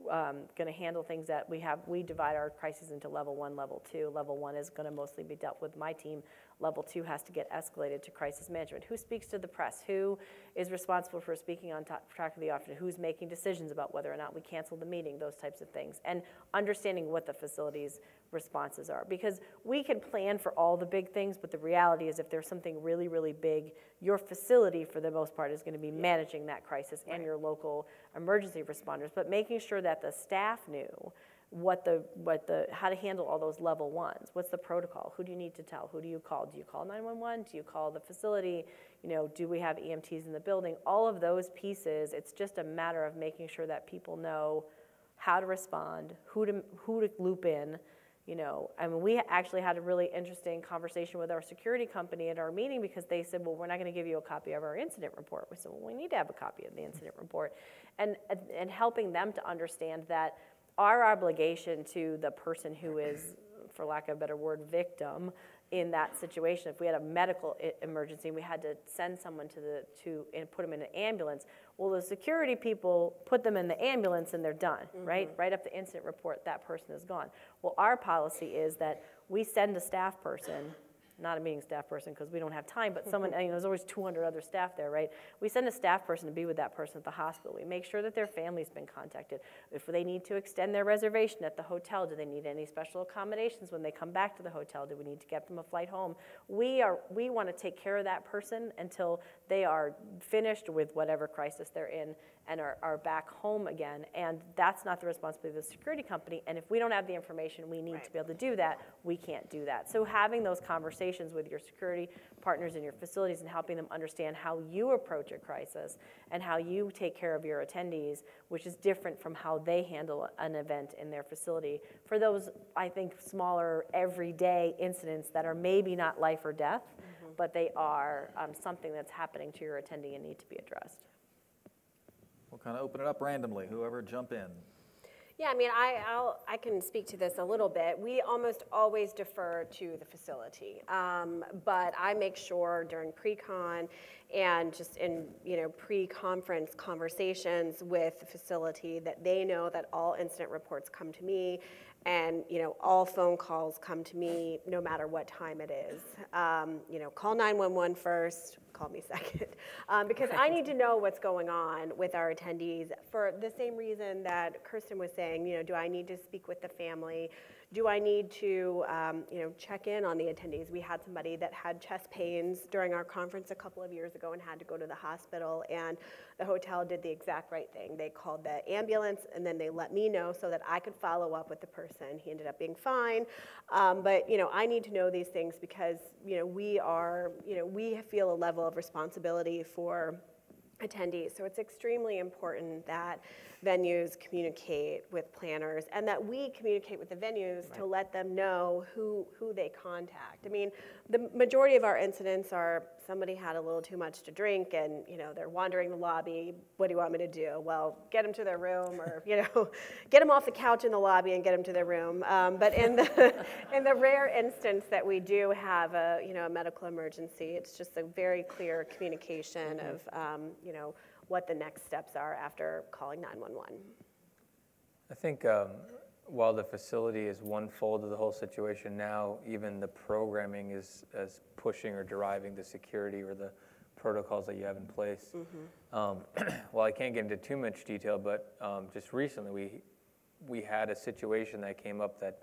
um, going to handle things that we have? We divide our crises into level one, level two. Level one is going to mostly be dealt with my team. Level two has to get escalated to crisis management. Who speaks to the press? Who is responsible for speaking on top, track of the officer? Who's making decisions about whether or not we cancel the meeting? Those types of things, and understanding what the facilities responses are. Because we can plan for all the big things, but the reality is if there's something really, really big, your facility, for the most part, is going to be managing that crisis and your local emergency responders. But making sure that the staff knew what the, what the, how to handle all those level ones. What's the protocol? Who do you need to tell? Who do you call? Do you call 911? Do you call the facility? You know, do we have EMTs in the building? All of those pieces, it's just a matter of making sure that people know how to respond, who to, who to loop in, you know, I mean, we actually had a really interesting conversation with our security company at our meeting because they said, well, we're not going to give you a copy of our incident report. We said, well, we need to have a copy of the incident report. And, and helping them to understand that our obligation to the person who is, for lack of a better word, victim in that situation. If we had a medical emergency and we had to send someone to the to and put them in an ambulance, well, the security people put them in the ambulance and they're done, mm-hmm. right? Right up the incident report, that person is gone. Well, our policy is that we send a staff person not a meeting staff person because we don't have time, but someone, [LAUGHS] you know, there's always 200 other staff there, right? We send a staff person to be with that person at the hospital. We make sure that their family's been contacted. If they need to extend their reservation at the hotel, do they need any special accommodations when they come back to the hotel? Do we need to get them a flight home? We are, we want to take care of that person until they are finished with whatever crisis they're in and are, are back home again. And that's not the responsibility of the security company. And if we don't have the information we need right. to be able to do that, we can't do that. So having those conversations with your security partners in your facilities and helping them understand how you approach a crisis and how you take care of your attendees, which is different from how they handle an event in their facility. For those, I think, smaller everyday incidents that are maybe not life or death. But they are um, something that's happening to your attendee and need to be addressed. We'll kind of open it up randomly, whoever jump in. Yeah, I mean, I, I'll, I can speak to this a little bit. We almost always defer to the facility, um, but I make sure during pre-con and just in you know pre-conference conversations with the facility that they know that all incident reports come to me and you know all phone calls come to me no matter what time it is. Um, you know call 911 first call me [LAUGHS] second. Um, because i need to know what's going on with our attendees for the same reason that kirsten was saying you know do i need to speak with the family do I need to, um, you know, check in on the attendees? We had somebody that had chest pains during our conference a couple of years ago and had to go to the hospital, and the hotel did the exact right thing. They called the ambulance, and then they let me know so that I could follow up with the person. He ended up being fine, um, but you know, I need to know these things because you know we are, you know, we feel a level of responsibility for attendees. So it's extremely important that venues communicate with planners and that we communicate with the venues right. to let them know who, who they contact. I mean, the majority of our incidents are somebody had a little too much to drink and, you know, they're wandering the lobby. What do you want me to do? Well, get them to their room or, [LAUGHS] you know, get them off the couch in the lobby and get them to their room. Um, but in the, [LAUGHS] in the rare instance that we do have a, you know, a medical emergency, it's just a very clear communication mm-hmm. of, um, you know, what the next steps are after calling 911. I think um, while the facility is one fold of the whole situation now, even the programming is as pushing or deriving the security or the protocols that you have in place. Mm-hmm. Um, [CLEARS THROAT] well, I can't get into too much detail, but um, just recently we we had a situation that came up that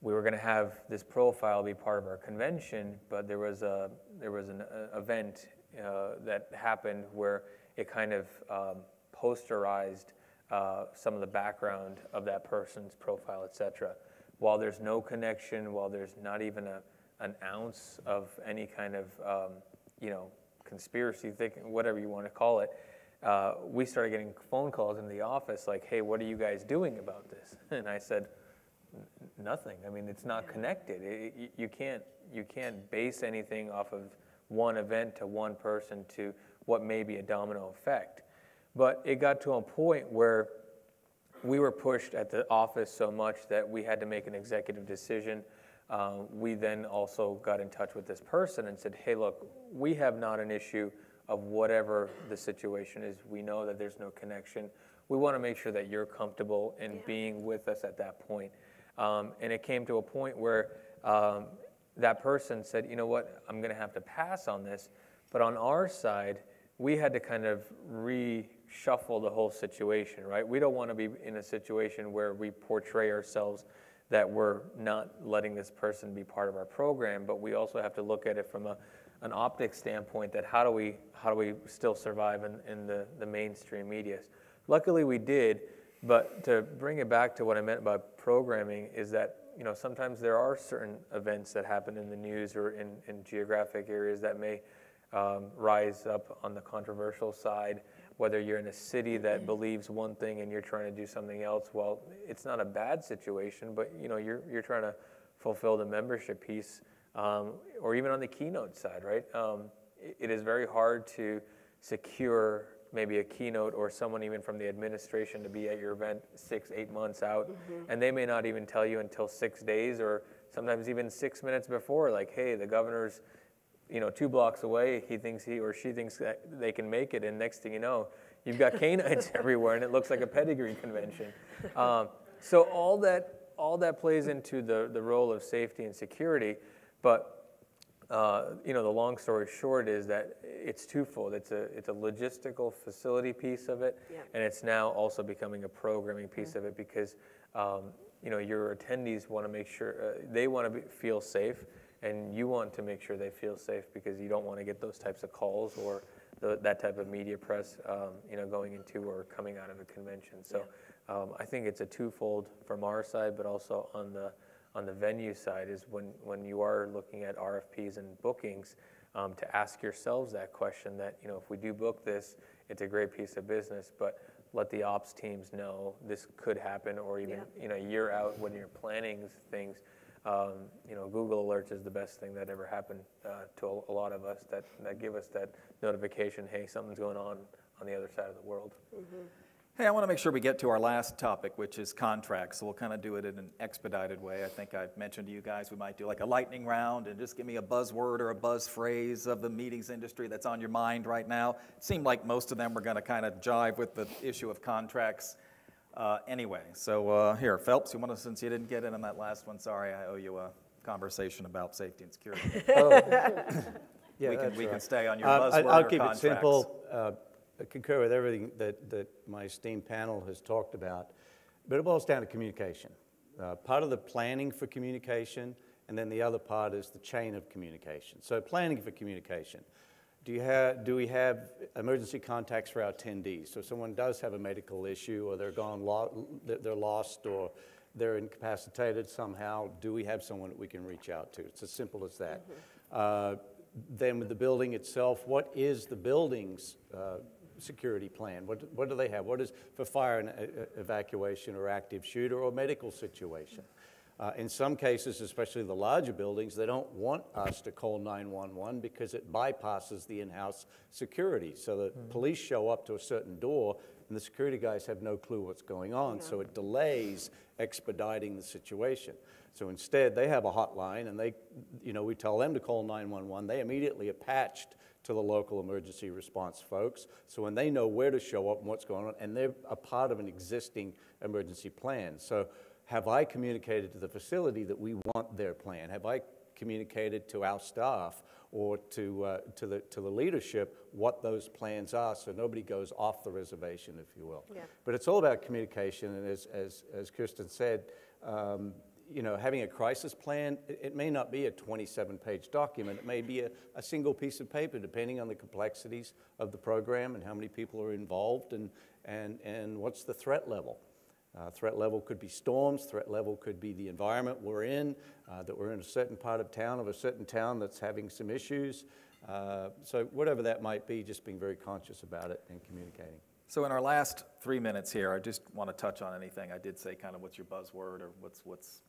we were going to have this profile be part of our convention, but there was a there was an a, event uh, that happened where it kind of um, posterized uh, some of the background of that person's profile, et cetera. While there's no connection, while there's not even a, an ounce of any kind of, um, you know, conspiracy thinking, whatever you want to call it, uh, we started getting phone calls in the office like, hey, what are you guys doing about this? [LAUGHS] And I said, nothing. I mean, it's not connected. It, you, can't, you can't base anything off of one event to one person to what may be a domino effect. But it got to a point where we were pushed at the office so much that we had to make an executive decision. Um, we then also got in touch with this person and said, hey, look, we have not an issue of whatever the situation is. We know that there's no connection. We want to make sure that you're comfortable in yeah. being with us at that point. Um, and it came to a point where um, that person said, you know what, I'm going to have to pass on this. But on our side, we had to kind of reshuffle the whole situation, right? We don't want to be in a situation where we portray ourselves that we're not letting this person be part of our program, but we also have to look at it from a, an optic standpoint that how do we, how do we still survive in, in the, the mainstream media? Luckily we did, but to bring it back to what I meant by programming is that you know sometimes there are certain events that happen in the news or in, in geographic areas that may um, rise up on the controversial side. Whether you're in a city that believes one thing and you're trying to do something else, well, it's not a bad situation, but you know you're you're trying to fulfill the membership piece, um, or even on the keynote side, right? Um, it, it is very hard to secure maybe a keynote or someone even from the administration to be at your event six, eight months out, mm-hmm. and they may not even tell you until six days or sometimes even six minutes before, like, hey, the governor's you know, two blocks away, he thinks he or she thinks that they can make it, and next thing you know, you've got [LAUGHS] canines everywhere, and it looks like a pedigree convention. [LAUGHS] Um, so all that all that plays into the the role of safety and security, but. Uh, you know, the long story short is that it's twofold. It's a it's a logistical facility piece of it, yeah. and it's now also becoming a programming piece mm-hmm. of it because um, you know your attendees want to make sure uh, they want to feel safe and you want to make sure they feel safe because you don't want to get those types of calls or the, that type of media press, um, you know, going into or coming out of a convention. So yeah. um, I think it's a twofold from our side, but also on the on the venue side is when when you are looking at RFPs and bookings, um, to ask yourselves that question that you know if we do book this, it's a great piece of business, but let the ops teams know this could happen, or even yeah. you know a year out when you're planning things um, you know, Google Alerts is the best thing that ever happened uh, to a, lot of us that, that give us that notification, hey, something's going on on the other side of the world. Mm-hmm. Hey, I want to make sure we get to our last topic, which is contracts. So we'll kind of do it in an expedited way. I think I've mentioned to you guys we might do like a lightning round and just give me a buzzword or a buzz phrase of the meetings industry that's on your mind right now. It seemed like most of them were going to kind of jive with the issue of contracts. Uh, anyway, so uh, here, Phelps, you want to, since you didn't get in on that last one, sorry, I owe you a conversation about safety and security. [LAUGHS] oh. [LAUGHS] yeah, we can, we right. can stay on your uh, buzzword I'll keep contracts. it simple. Uh, I concur with everything that, that my esteemed panel has talked about, but it boils down to communication. Uh, part of the planning for communication, and then the other part is the chain of communication. So planning for communication. Do, you have, do we have emergency contacts for our attendees? So if someone does have a medical issue or they're gone, lo- they're lost or they're incapacitated somehow, do we have someone that we can reach out to? It's as simple as that. Mm-hmm. Uh, then with the building itself, what is the building's uh, security plan? What, what do they have? What is for fire and uh, evacuation or active shooter or medical situation? Uh, in some cases, especially the larger buildings, they don't want us to call 911 because it bypasses the in-house security. So the mm-hmm. police show up to a certain door and the security guys have no clue what's going on. Yeah. So it delays expediting the situation. So instead, they have a hotline and they, you know, we tell them to call 911. They immediately are patched to the local emergency response folks. So when they know where to show up and what's going on, and they're a part of an existing emergency plan. So have I communicated to the facility that we want their plan? Have I communicated to our staff or to, uh, to, the, to the leadership what those plans are so nobody goes off the reservation, if you will. Yeah. But it's all about communication, and as, as, as Kirsten said, um, you know, having a crisis plan, it, it may not be a 27-page document. It may be a, a, single piece of paper, depending on the complexities of the program and how many people are involved and, and, and what's the threat level. Uh, threat level could be storms, threat level could be the environment we're in, uh, that we're in a certain part of town, of a certain town that's having some issues. Uh, so, whatever that might be, just being very conscious about it and communicating. So, in our last three minutes here, I just want to touch on anything. I did say kind of what's your buzzword or what's, what's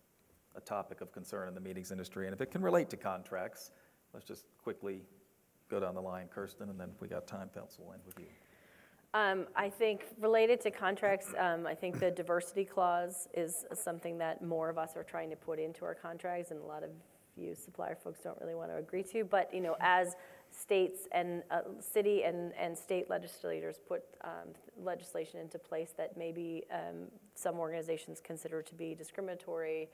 a topic of concern in the meetings industry. And if it can relate to contracts, let's just quickly go down the line, Kirsten, and then if we got time, Phelps, we'll end with you. Um, I think related to contracts, um, I think the diversity clause is something that more of us are trying to put into our contracts, and a lot of you supplier folks don't really want to agree to. But you know, as states and uh, city and, and state legislators put um, legislation into place that maybe um, some organizations consider to be discriminatory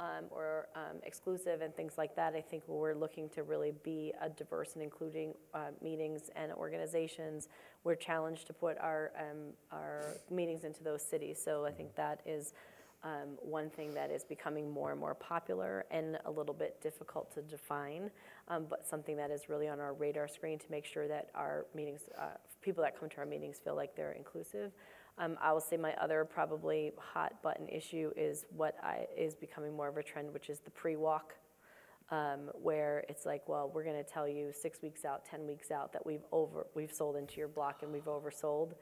um, or um, exclusive and things like that. I think we're looking to really be a diverse and including uh, meetings and organizations. We're challenged to put our, um, our meetings into those cities. So I think that is um, one thing that is becoming more and more popular and a little bit difficult to define, um, but something that is really on our radar screen to make sure that our meetings, uh, people that come to our meetings feel like they're inclusive. Um, I will say my other probably hot button issue is what I, is becoming more of a trend, which is the pre-walk, um, where it's like, well, we're going to tell you six weeks out, 10 weeks out that we've over, we've sold into your block and we've oversold.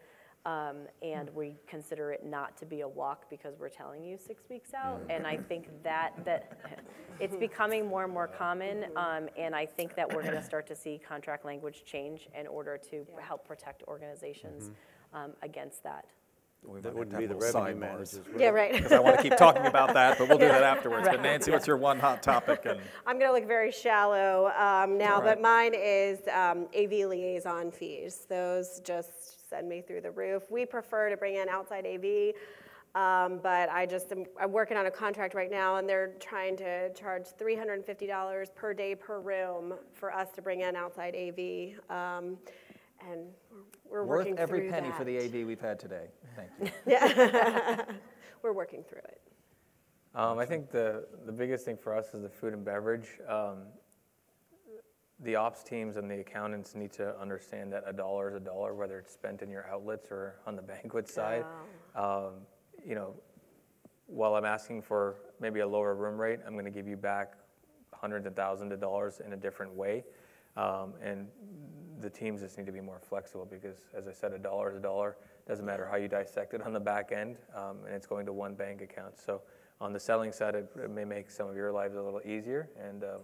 Um, and we consider it not to be a walk because we're telling you six weeks out. And I think that that [LAUGHS] it's becoming more and more common. Um, and I think that we're going to start to see contract language change in order to help protect organizations um, against that. We That wouldn't be the little revenue sidebars. managers, would Yeah, right. Because I want to keep talking about [LAUGHS] that, but we'll do that afterwards. But Right. Nancy, what's your one hot topic? And [LAUGHS] I'm going to look very shallow um, now, all right. but mine is um, AV liaison fees. Those just send me through the roof. We prefer to bring in outside AV, um, but I just am, I'm working on a contract right now, and they're trying to charge $350 per day per room for us to bring in outside AV, um, and we're worth working every through penny for the. AV we've had today. Thank you. [LAUGHS] Yeah, [LAUGHS] we're working through it. Um, I think the, the biggest thing for us is the food and beverage. Um, the ops teams and the accountants need to understand that a dollar is a dollar, whether it's spent in your outlets or on the [LAUGHS] banquet side. Um, you know, while I'm asking for maybe a lower room rate, I'm going to give you back hundreds of thousands of dollars in a different way. Um, and the teams just need to be more flexible because, as I said, a dollar is a dollar. Doesn't matter how you dissect it on the back end, um, and it's going to one bank account. So on the selling side, it, it may make some of your lives a little easier. And uh,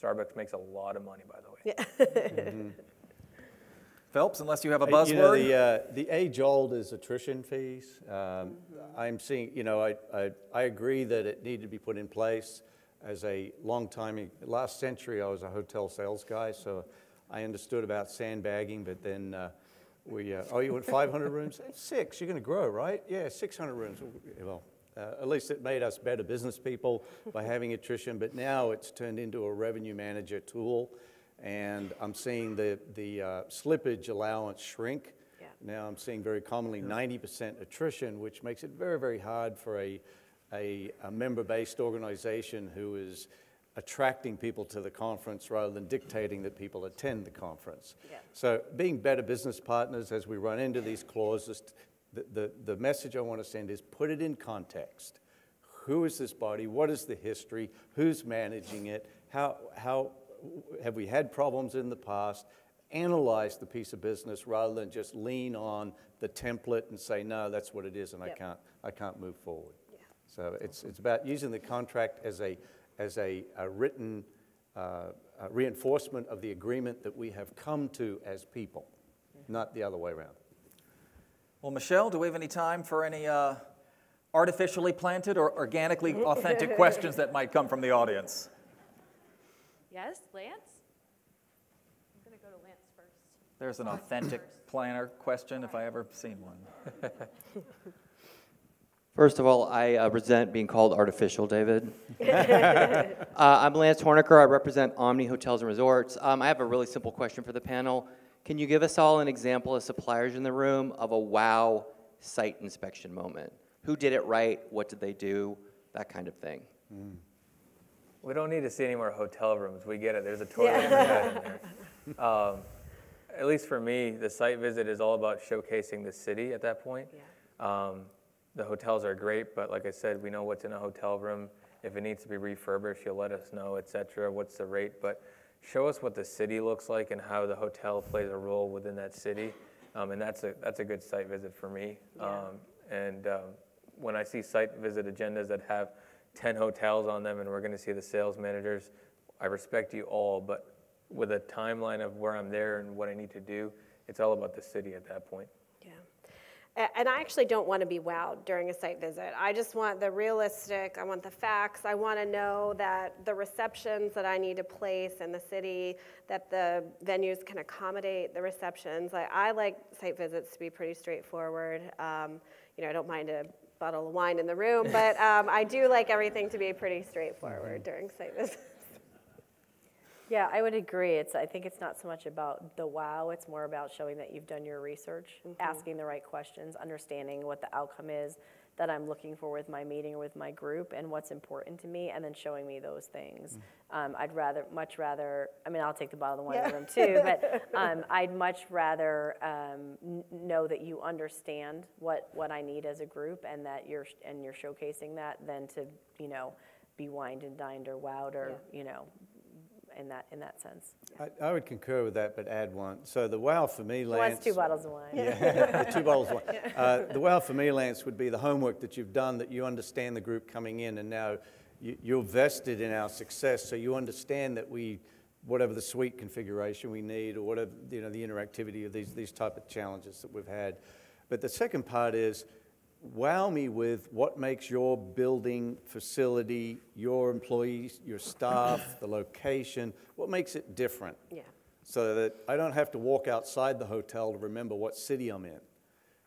Starbucks makes a lot of money, by the way. Yeah. Phelps, unless you have a Uh, You know, buzzword. the, uh, the age-old is attrition fees. Um, I'm seeing, you know, I, I, I agree that it needed to be put in place as a long time, last century, I was a hotel sales guy, so I understood about sandbagging, but then uh, we, uh, oh, you want 500 rooms? [LAUGHS] Six, you're going to grow, right? Yeah, 600 rooms. Well, uh, at least it made us better business people [LAUGHS] by having attrition, but now it's turned into a revenue manager tool, and I'm seeing the, the uh, slippage allowance shrink. Yeah. Now I'm seeing very commonly 90% attrition, which makes it very, very hard for a, a, a member-based organization who is attracting people to the conference rather than dictating that people attend the conference. So being better business partners as we run into these clauses, the, the, the message I want to send is put it in context. Who is this body? What is the history? Who's managing it? How, how have we had problems in the past? Analyze the piece of business rather than just lean on the template and say, no, that's what it is, and I can't, I can't move forward. So it's, it's about using the contract as a, as a, a written uh, a reinforcement of the agreement that we have come to as people, not the other way around. Well, Michelle, do we have any time for any uh, artificially planted or organically [LAUGHS] authentic questions that might come from the audience? Yes, Lance? I'm going to go to Lance first. There's an authentic planner question if I ever seen one. [LAUGHS] First of all, I uh, resent being called artificial, David. [LAUGHS] uh, I'm Lance Horniker. I represent Omni Hotels and Resorts. Um, I have a really simple question for the panel. Can you give us all an example of suppliers in the room of a wow site inspection moment? Who did it right? What did they do? That kind of thing. We don't need to see any more hotel rooms. We get it. There's a toilet in there. [LAUGHS] Um, at least for me, the site visit is all about showcasing the city at that point. Um, the hotels are great, but like I said, we know what's in a hotel room. If it needs to be refurbished, you'll let us know, et cetera. What's the rate? But show us what the city looks like and how the hotel plays a role within that city. Um, and that's a, that's a good site visit for me. Um, and um, when I see site visit agendas that have 10 hotels on them and we're going to see the sales managers, I respect you all, but with a timeline of where I'm there and what I need to do, it's all about the city at that point. And I actually don't want to be wowed during a site visit. I just want the realistic, I want the facts. I want to know that the receptions that I need to place in the city, that the venues can accommodate the receptions. I, I like site visits to be pretty straightforward. Um, you know, I don't mind a bottle of wine in the room, but [LAUGHS] um, I do like everything to be pretty straightforward during site visits. Yeah, I would agree. It's, I think it's not so much about the wow, it's more about showing that you've done your research, asking the right questions, understanding what the outcome is that I'm looking for with my meeting or with my group and what's important to me, and then showing me those things. Um, I'd rather, much rather, I mean, I'll take the bottle of wine Yeah. room too, but [LAUGHS] um, I'd much rather um, n- know that you understand what, what I need as a group and that you're, and you're showcasing that than to, you know, be wined and dined or wowed or, you know, in that, in that sense. I, I would concur with that, but add one. So the wow for me, Well, Lance. that's two bottles of wine. Yeah, the [LAUGHS] two bottles of wine. [LAUGHS] Uh, the wow for me, Lance, would be the homework that you've done, that you understand the group coming in, and now you, you're vested in our success, so you understand that we, whatever the suite configuration we need, or whatever you know the interactivity of these these type of challenges that we've had. But the second part is wow me with what makes your building, facility, your employees, your staff, the location, what makes it different? Yeah. So that I don't have to walk outside the hotel to remember what city I'm in.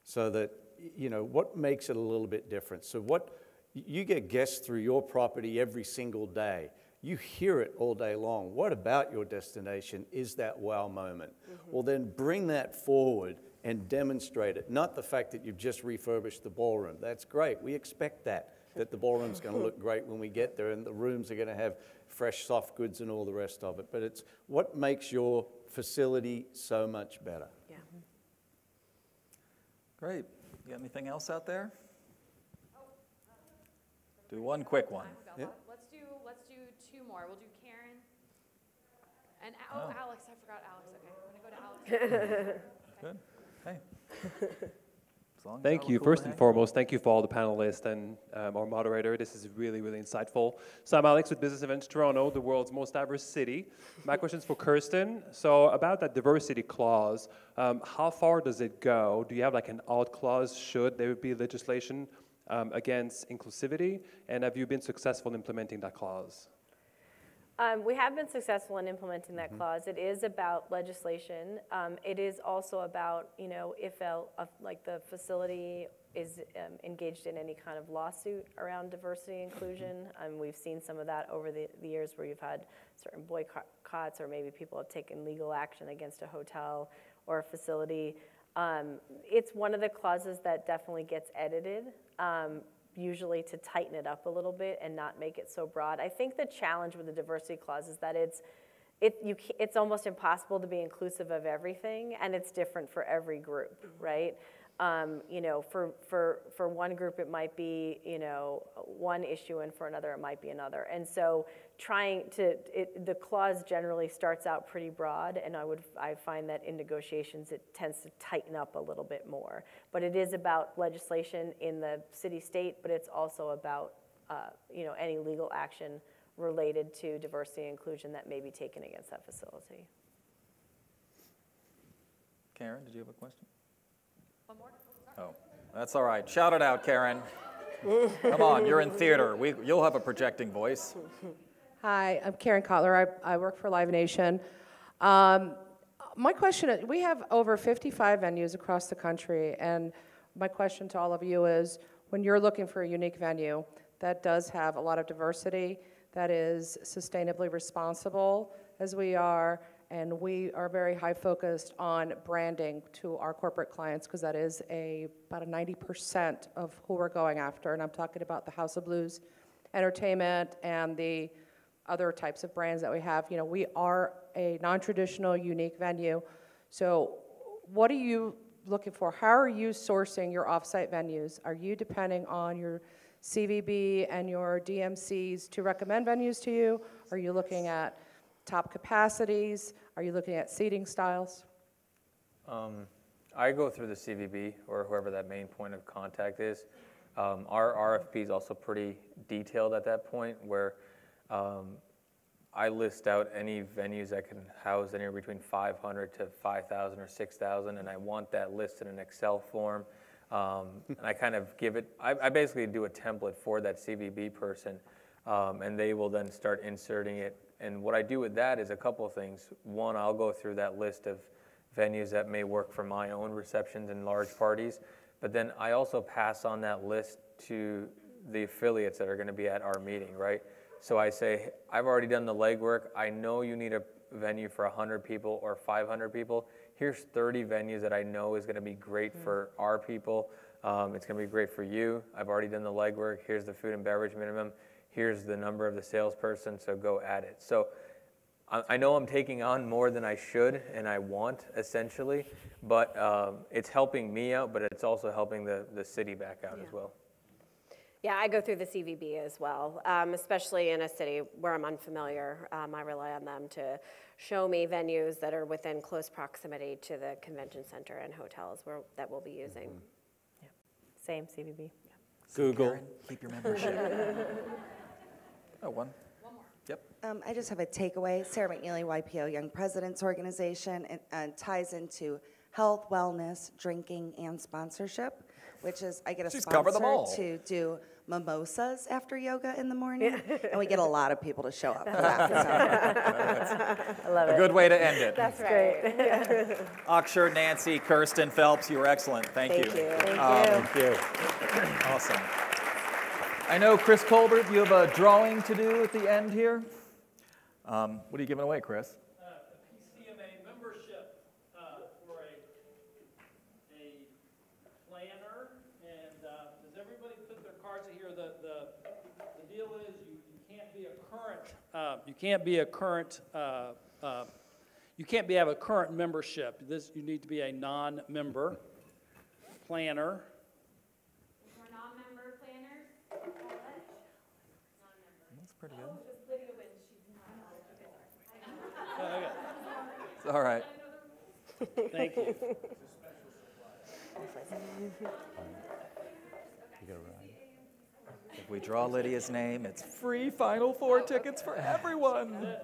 So that, you know, what makes it a little bit different? So what, you get guests through your property every single day. You hear it all day long. What about your destination is that wow moment? Mm-hmm. Well, then bring that forward and demonstrate it. Not the fact that you've just refurbished the ballroom. That's great. We expect that, that the ballroom's going to look great when we get there and the rooms are going to have fresh soft goods and all the rest of it. But it's what makes your facility so much better. Yeah. Great. You got anything else out there? Do one quick one. Let's do, let's do two more. We'll do Karen. And, oh, Oh. Alex, I forgot Alex. Okay, I'm gonna go to Alex. [LAUGHS] Good. Hey. [LAUGHS] As long as Thank you. cool First and foremost, thank you for all the panelists and um, our moderator. This is really, really insightful. So I'm Alex with Business Events Toronto, the world's most diverse city. My question is for Kirsten. So about that diversity clause, um, how far does it go? Do you have like an out clause should there be legislation um, against inclusivity? And have you been successful in implementing that clause? Um, we have been successful in implementing that clause. It is about legislation. Um, it is also about, you know, if a, a- like the facility is um, engaged in any kind of lawsuit around diversity inclusion. Um, we've seen some of that over the, the years where you've had certain boycotts or maybe people have taken legal action against a hotel or a facility. Um, it's one of the clauses that definitely gets edited. Usually to tighten it up a little bit and not make it so broad. I think the challenge with the diversity clause is that it's it, you, it's almost impossible to be inclusive of everything, and it's different for every group, mm-hmm. right? Um, you know, for, for, for one group it might be, you know, one issue, and for another it might be another. And so trying to, it, the clause generally starts out pretty broad, and I would, I find that in negotiations it tends to tighten up a little bit more. But it is about legislation in the city-state, but it's also about, uh, you know, any legal action related to diversity and inclusion that may be taken against that facility. Karen, did you have a question? One more? Oh, that's all right. Shout it out, Karen. Come on, you're in theater. We, you'll have a projecting voice. Hi, I'm Karen Kotler. I, I work for Live Nation. Um, my question is we have over 55 venues across the country, and my question to all of you is when you're looking for a unique venue that does have a lot of diversity, that is sustainably responsible as we are, and we are very high focused on branding to our corporate clients because that is a about a 90% of who we're going after, and I'm talking about the House of Blues Entertainment and the other types of brands that we have. You know, we are a non-traditional, unique venue. So, what are you looking for? How are you sourcing your offsite venues? Are you depending on your CVB and your DMCs to recommend venues to you? Are you looking at top capacities? Are you looking at seating styles? Um, I go through the CVB or whoever that main point of contact is. Um, our RFP is also pretty detailed at that point where um, I list out any venues that can house anywhere between 500 to 5,000 or 6,000, and I want that list in an Excel form Um, and I kind of give it, I, I basically do a template for that CVB person, um, and they will then start inserting it. And what I do with that is a couple of things. One, I'll go through that list of venues that may work for my own receptions and large parties, but then I also pass on that list to the affiliates that are going to be at our meeting, right? So I say, I've already done the legwork. I know you need a venue for 100 people or 500 people. Here's 30 venues that I know is going to be great for our people. Um, it's going to be great for you. I've already done the legwork. Here's the food and beverage minimum. Here's the number of the salesperson, so go at it. So I, I know I'm taking on more than I should and I want, essentially, but um, it's helping me out, but it's also helping the, the city back out as well. Yeah, I go through the CVB as well, um, especially in a city where I'm unfamiliar. Um, I rely on them to show me venues that are within close proximity to the convention center and hotels where, that we'll be using. Same, CVB. Google. Keep your membership. [LAUGHS] Oh, one. One more. Yep. Um, I just have a takeaway. Sarah McNeely, YPO Young Presidents Organization, and uh, ties into health, wellness, drinking, and sponsorship, which is I get a She's covered them all. sponsor to do mimosas after yoga in the morning, and we get a lot of people to show up for that. I love it. A good way to end it. That's great. [LAUGHS] Akshay, Nancy, Kirsten, Phelps, you were excellent. Thank, you. Thank you. you. Thank Um, you. [CLEARS THROAT] Awesome. I know, Chris Colbert, you have a drawing to do at the end here. Um, what are you giving away, Chris? A PCMA membership uh, for a, planner, and uh, does everybody put their cards in here? The, the, the deal is you, you can't be a current, uh, you can't be a current, uh, uh, you can't be, have a current membership. This, you need to be a non-member planner. Pretty good. It's all right. Thank you. If we draw Lydia's name, it's free Final Four tickets for everyone.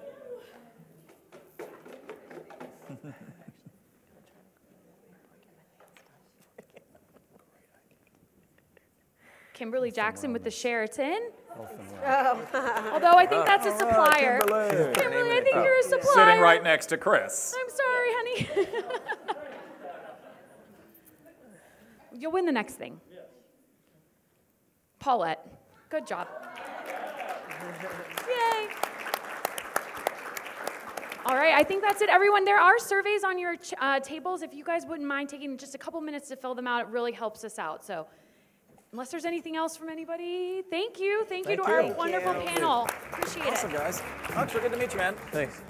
Kimberly Jackson with the Sheraton. Oh. Although I think that's a right, supplier. Kimberly. Kimberly, I think you're a supplier. Sitting right next to Chris. I'm sorry, honey. [LAUGHS] You'll win the next thing. Paulette, good job. Yay. All right, I think that's it, everyone. There are surveys on your uh, tables. If you guys wouldn't mind taking just a couple minutes to fill them out, it really helps us out. So, unless there's anything else from anybody, thank you. Thank, you Thank to our you. wonderful you. panel. Appreciate it. Awesome, guys. Akshay, good to meet you, man. Thanks.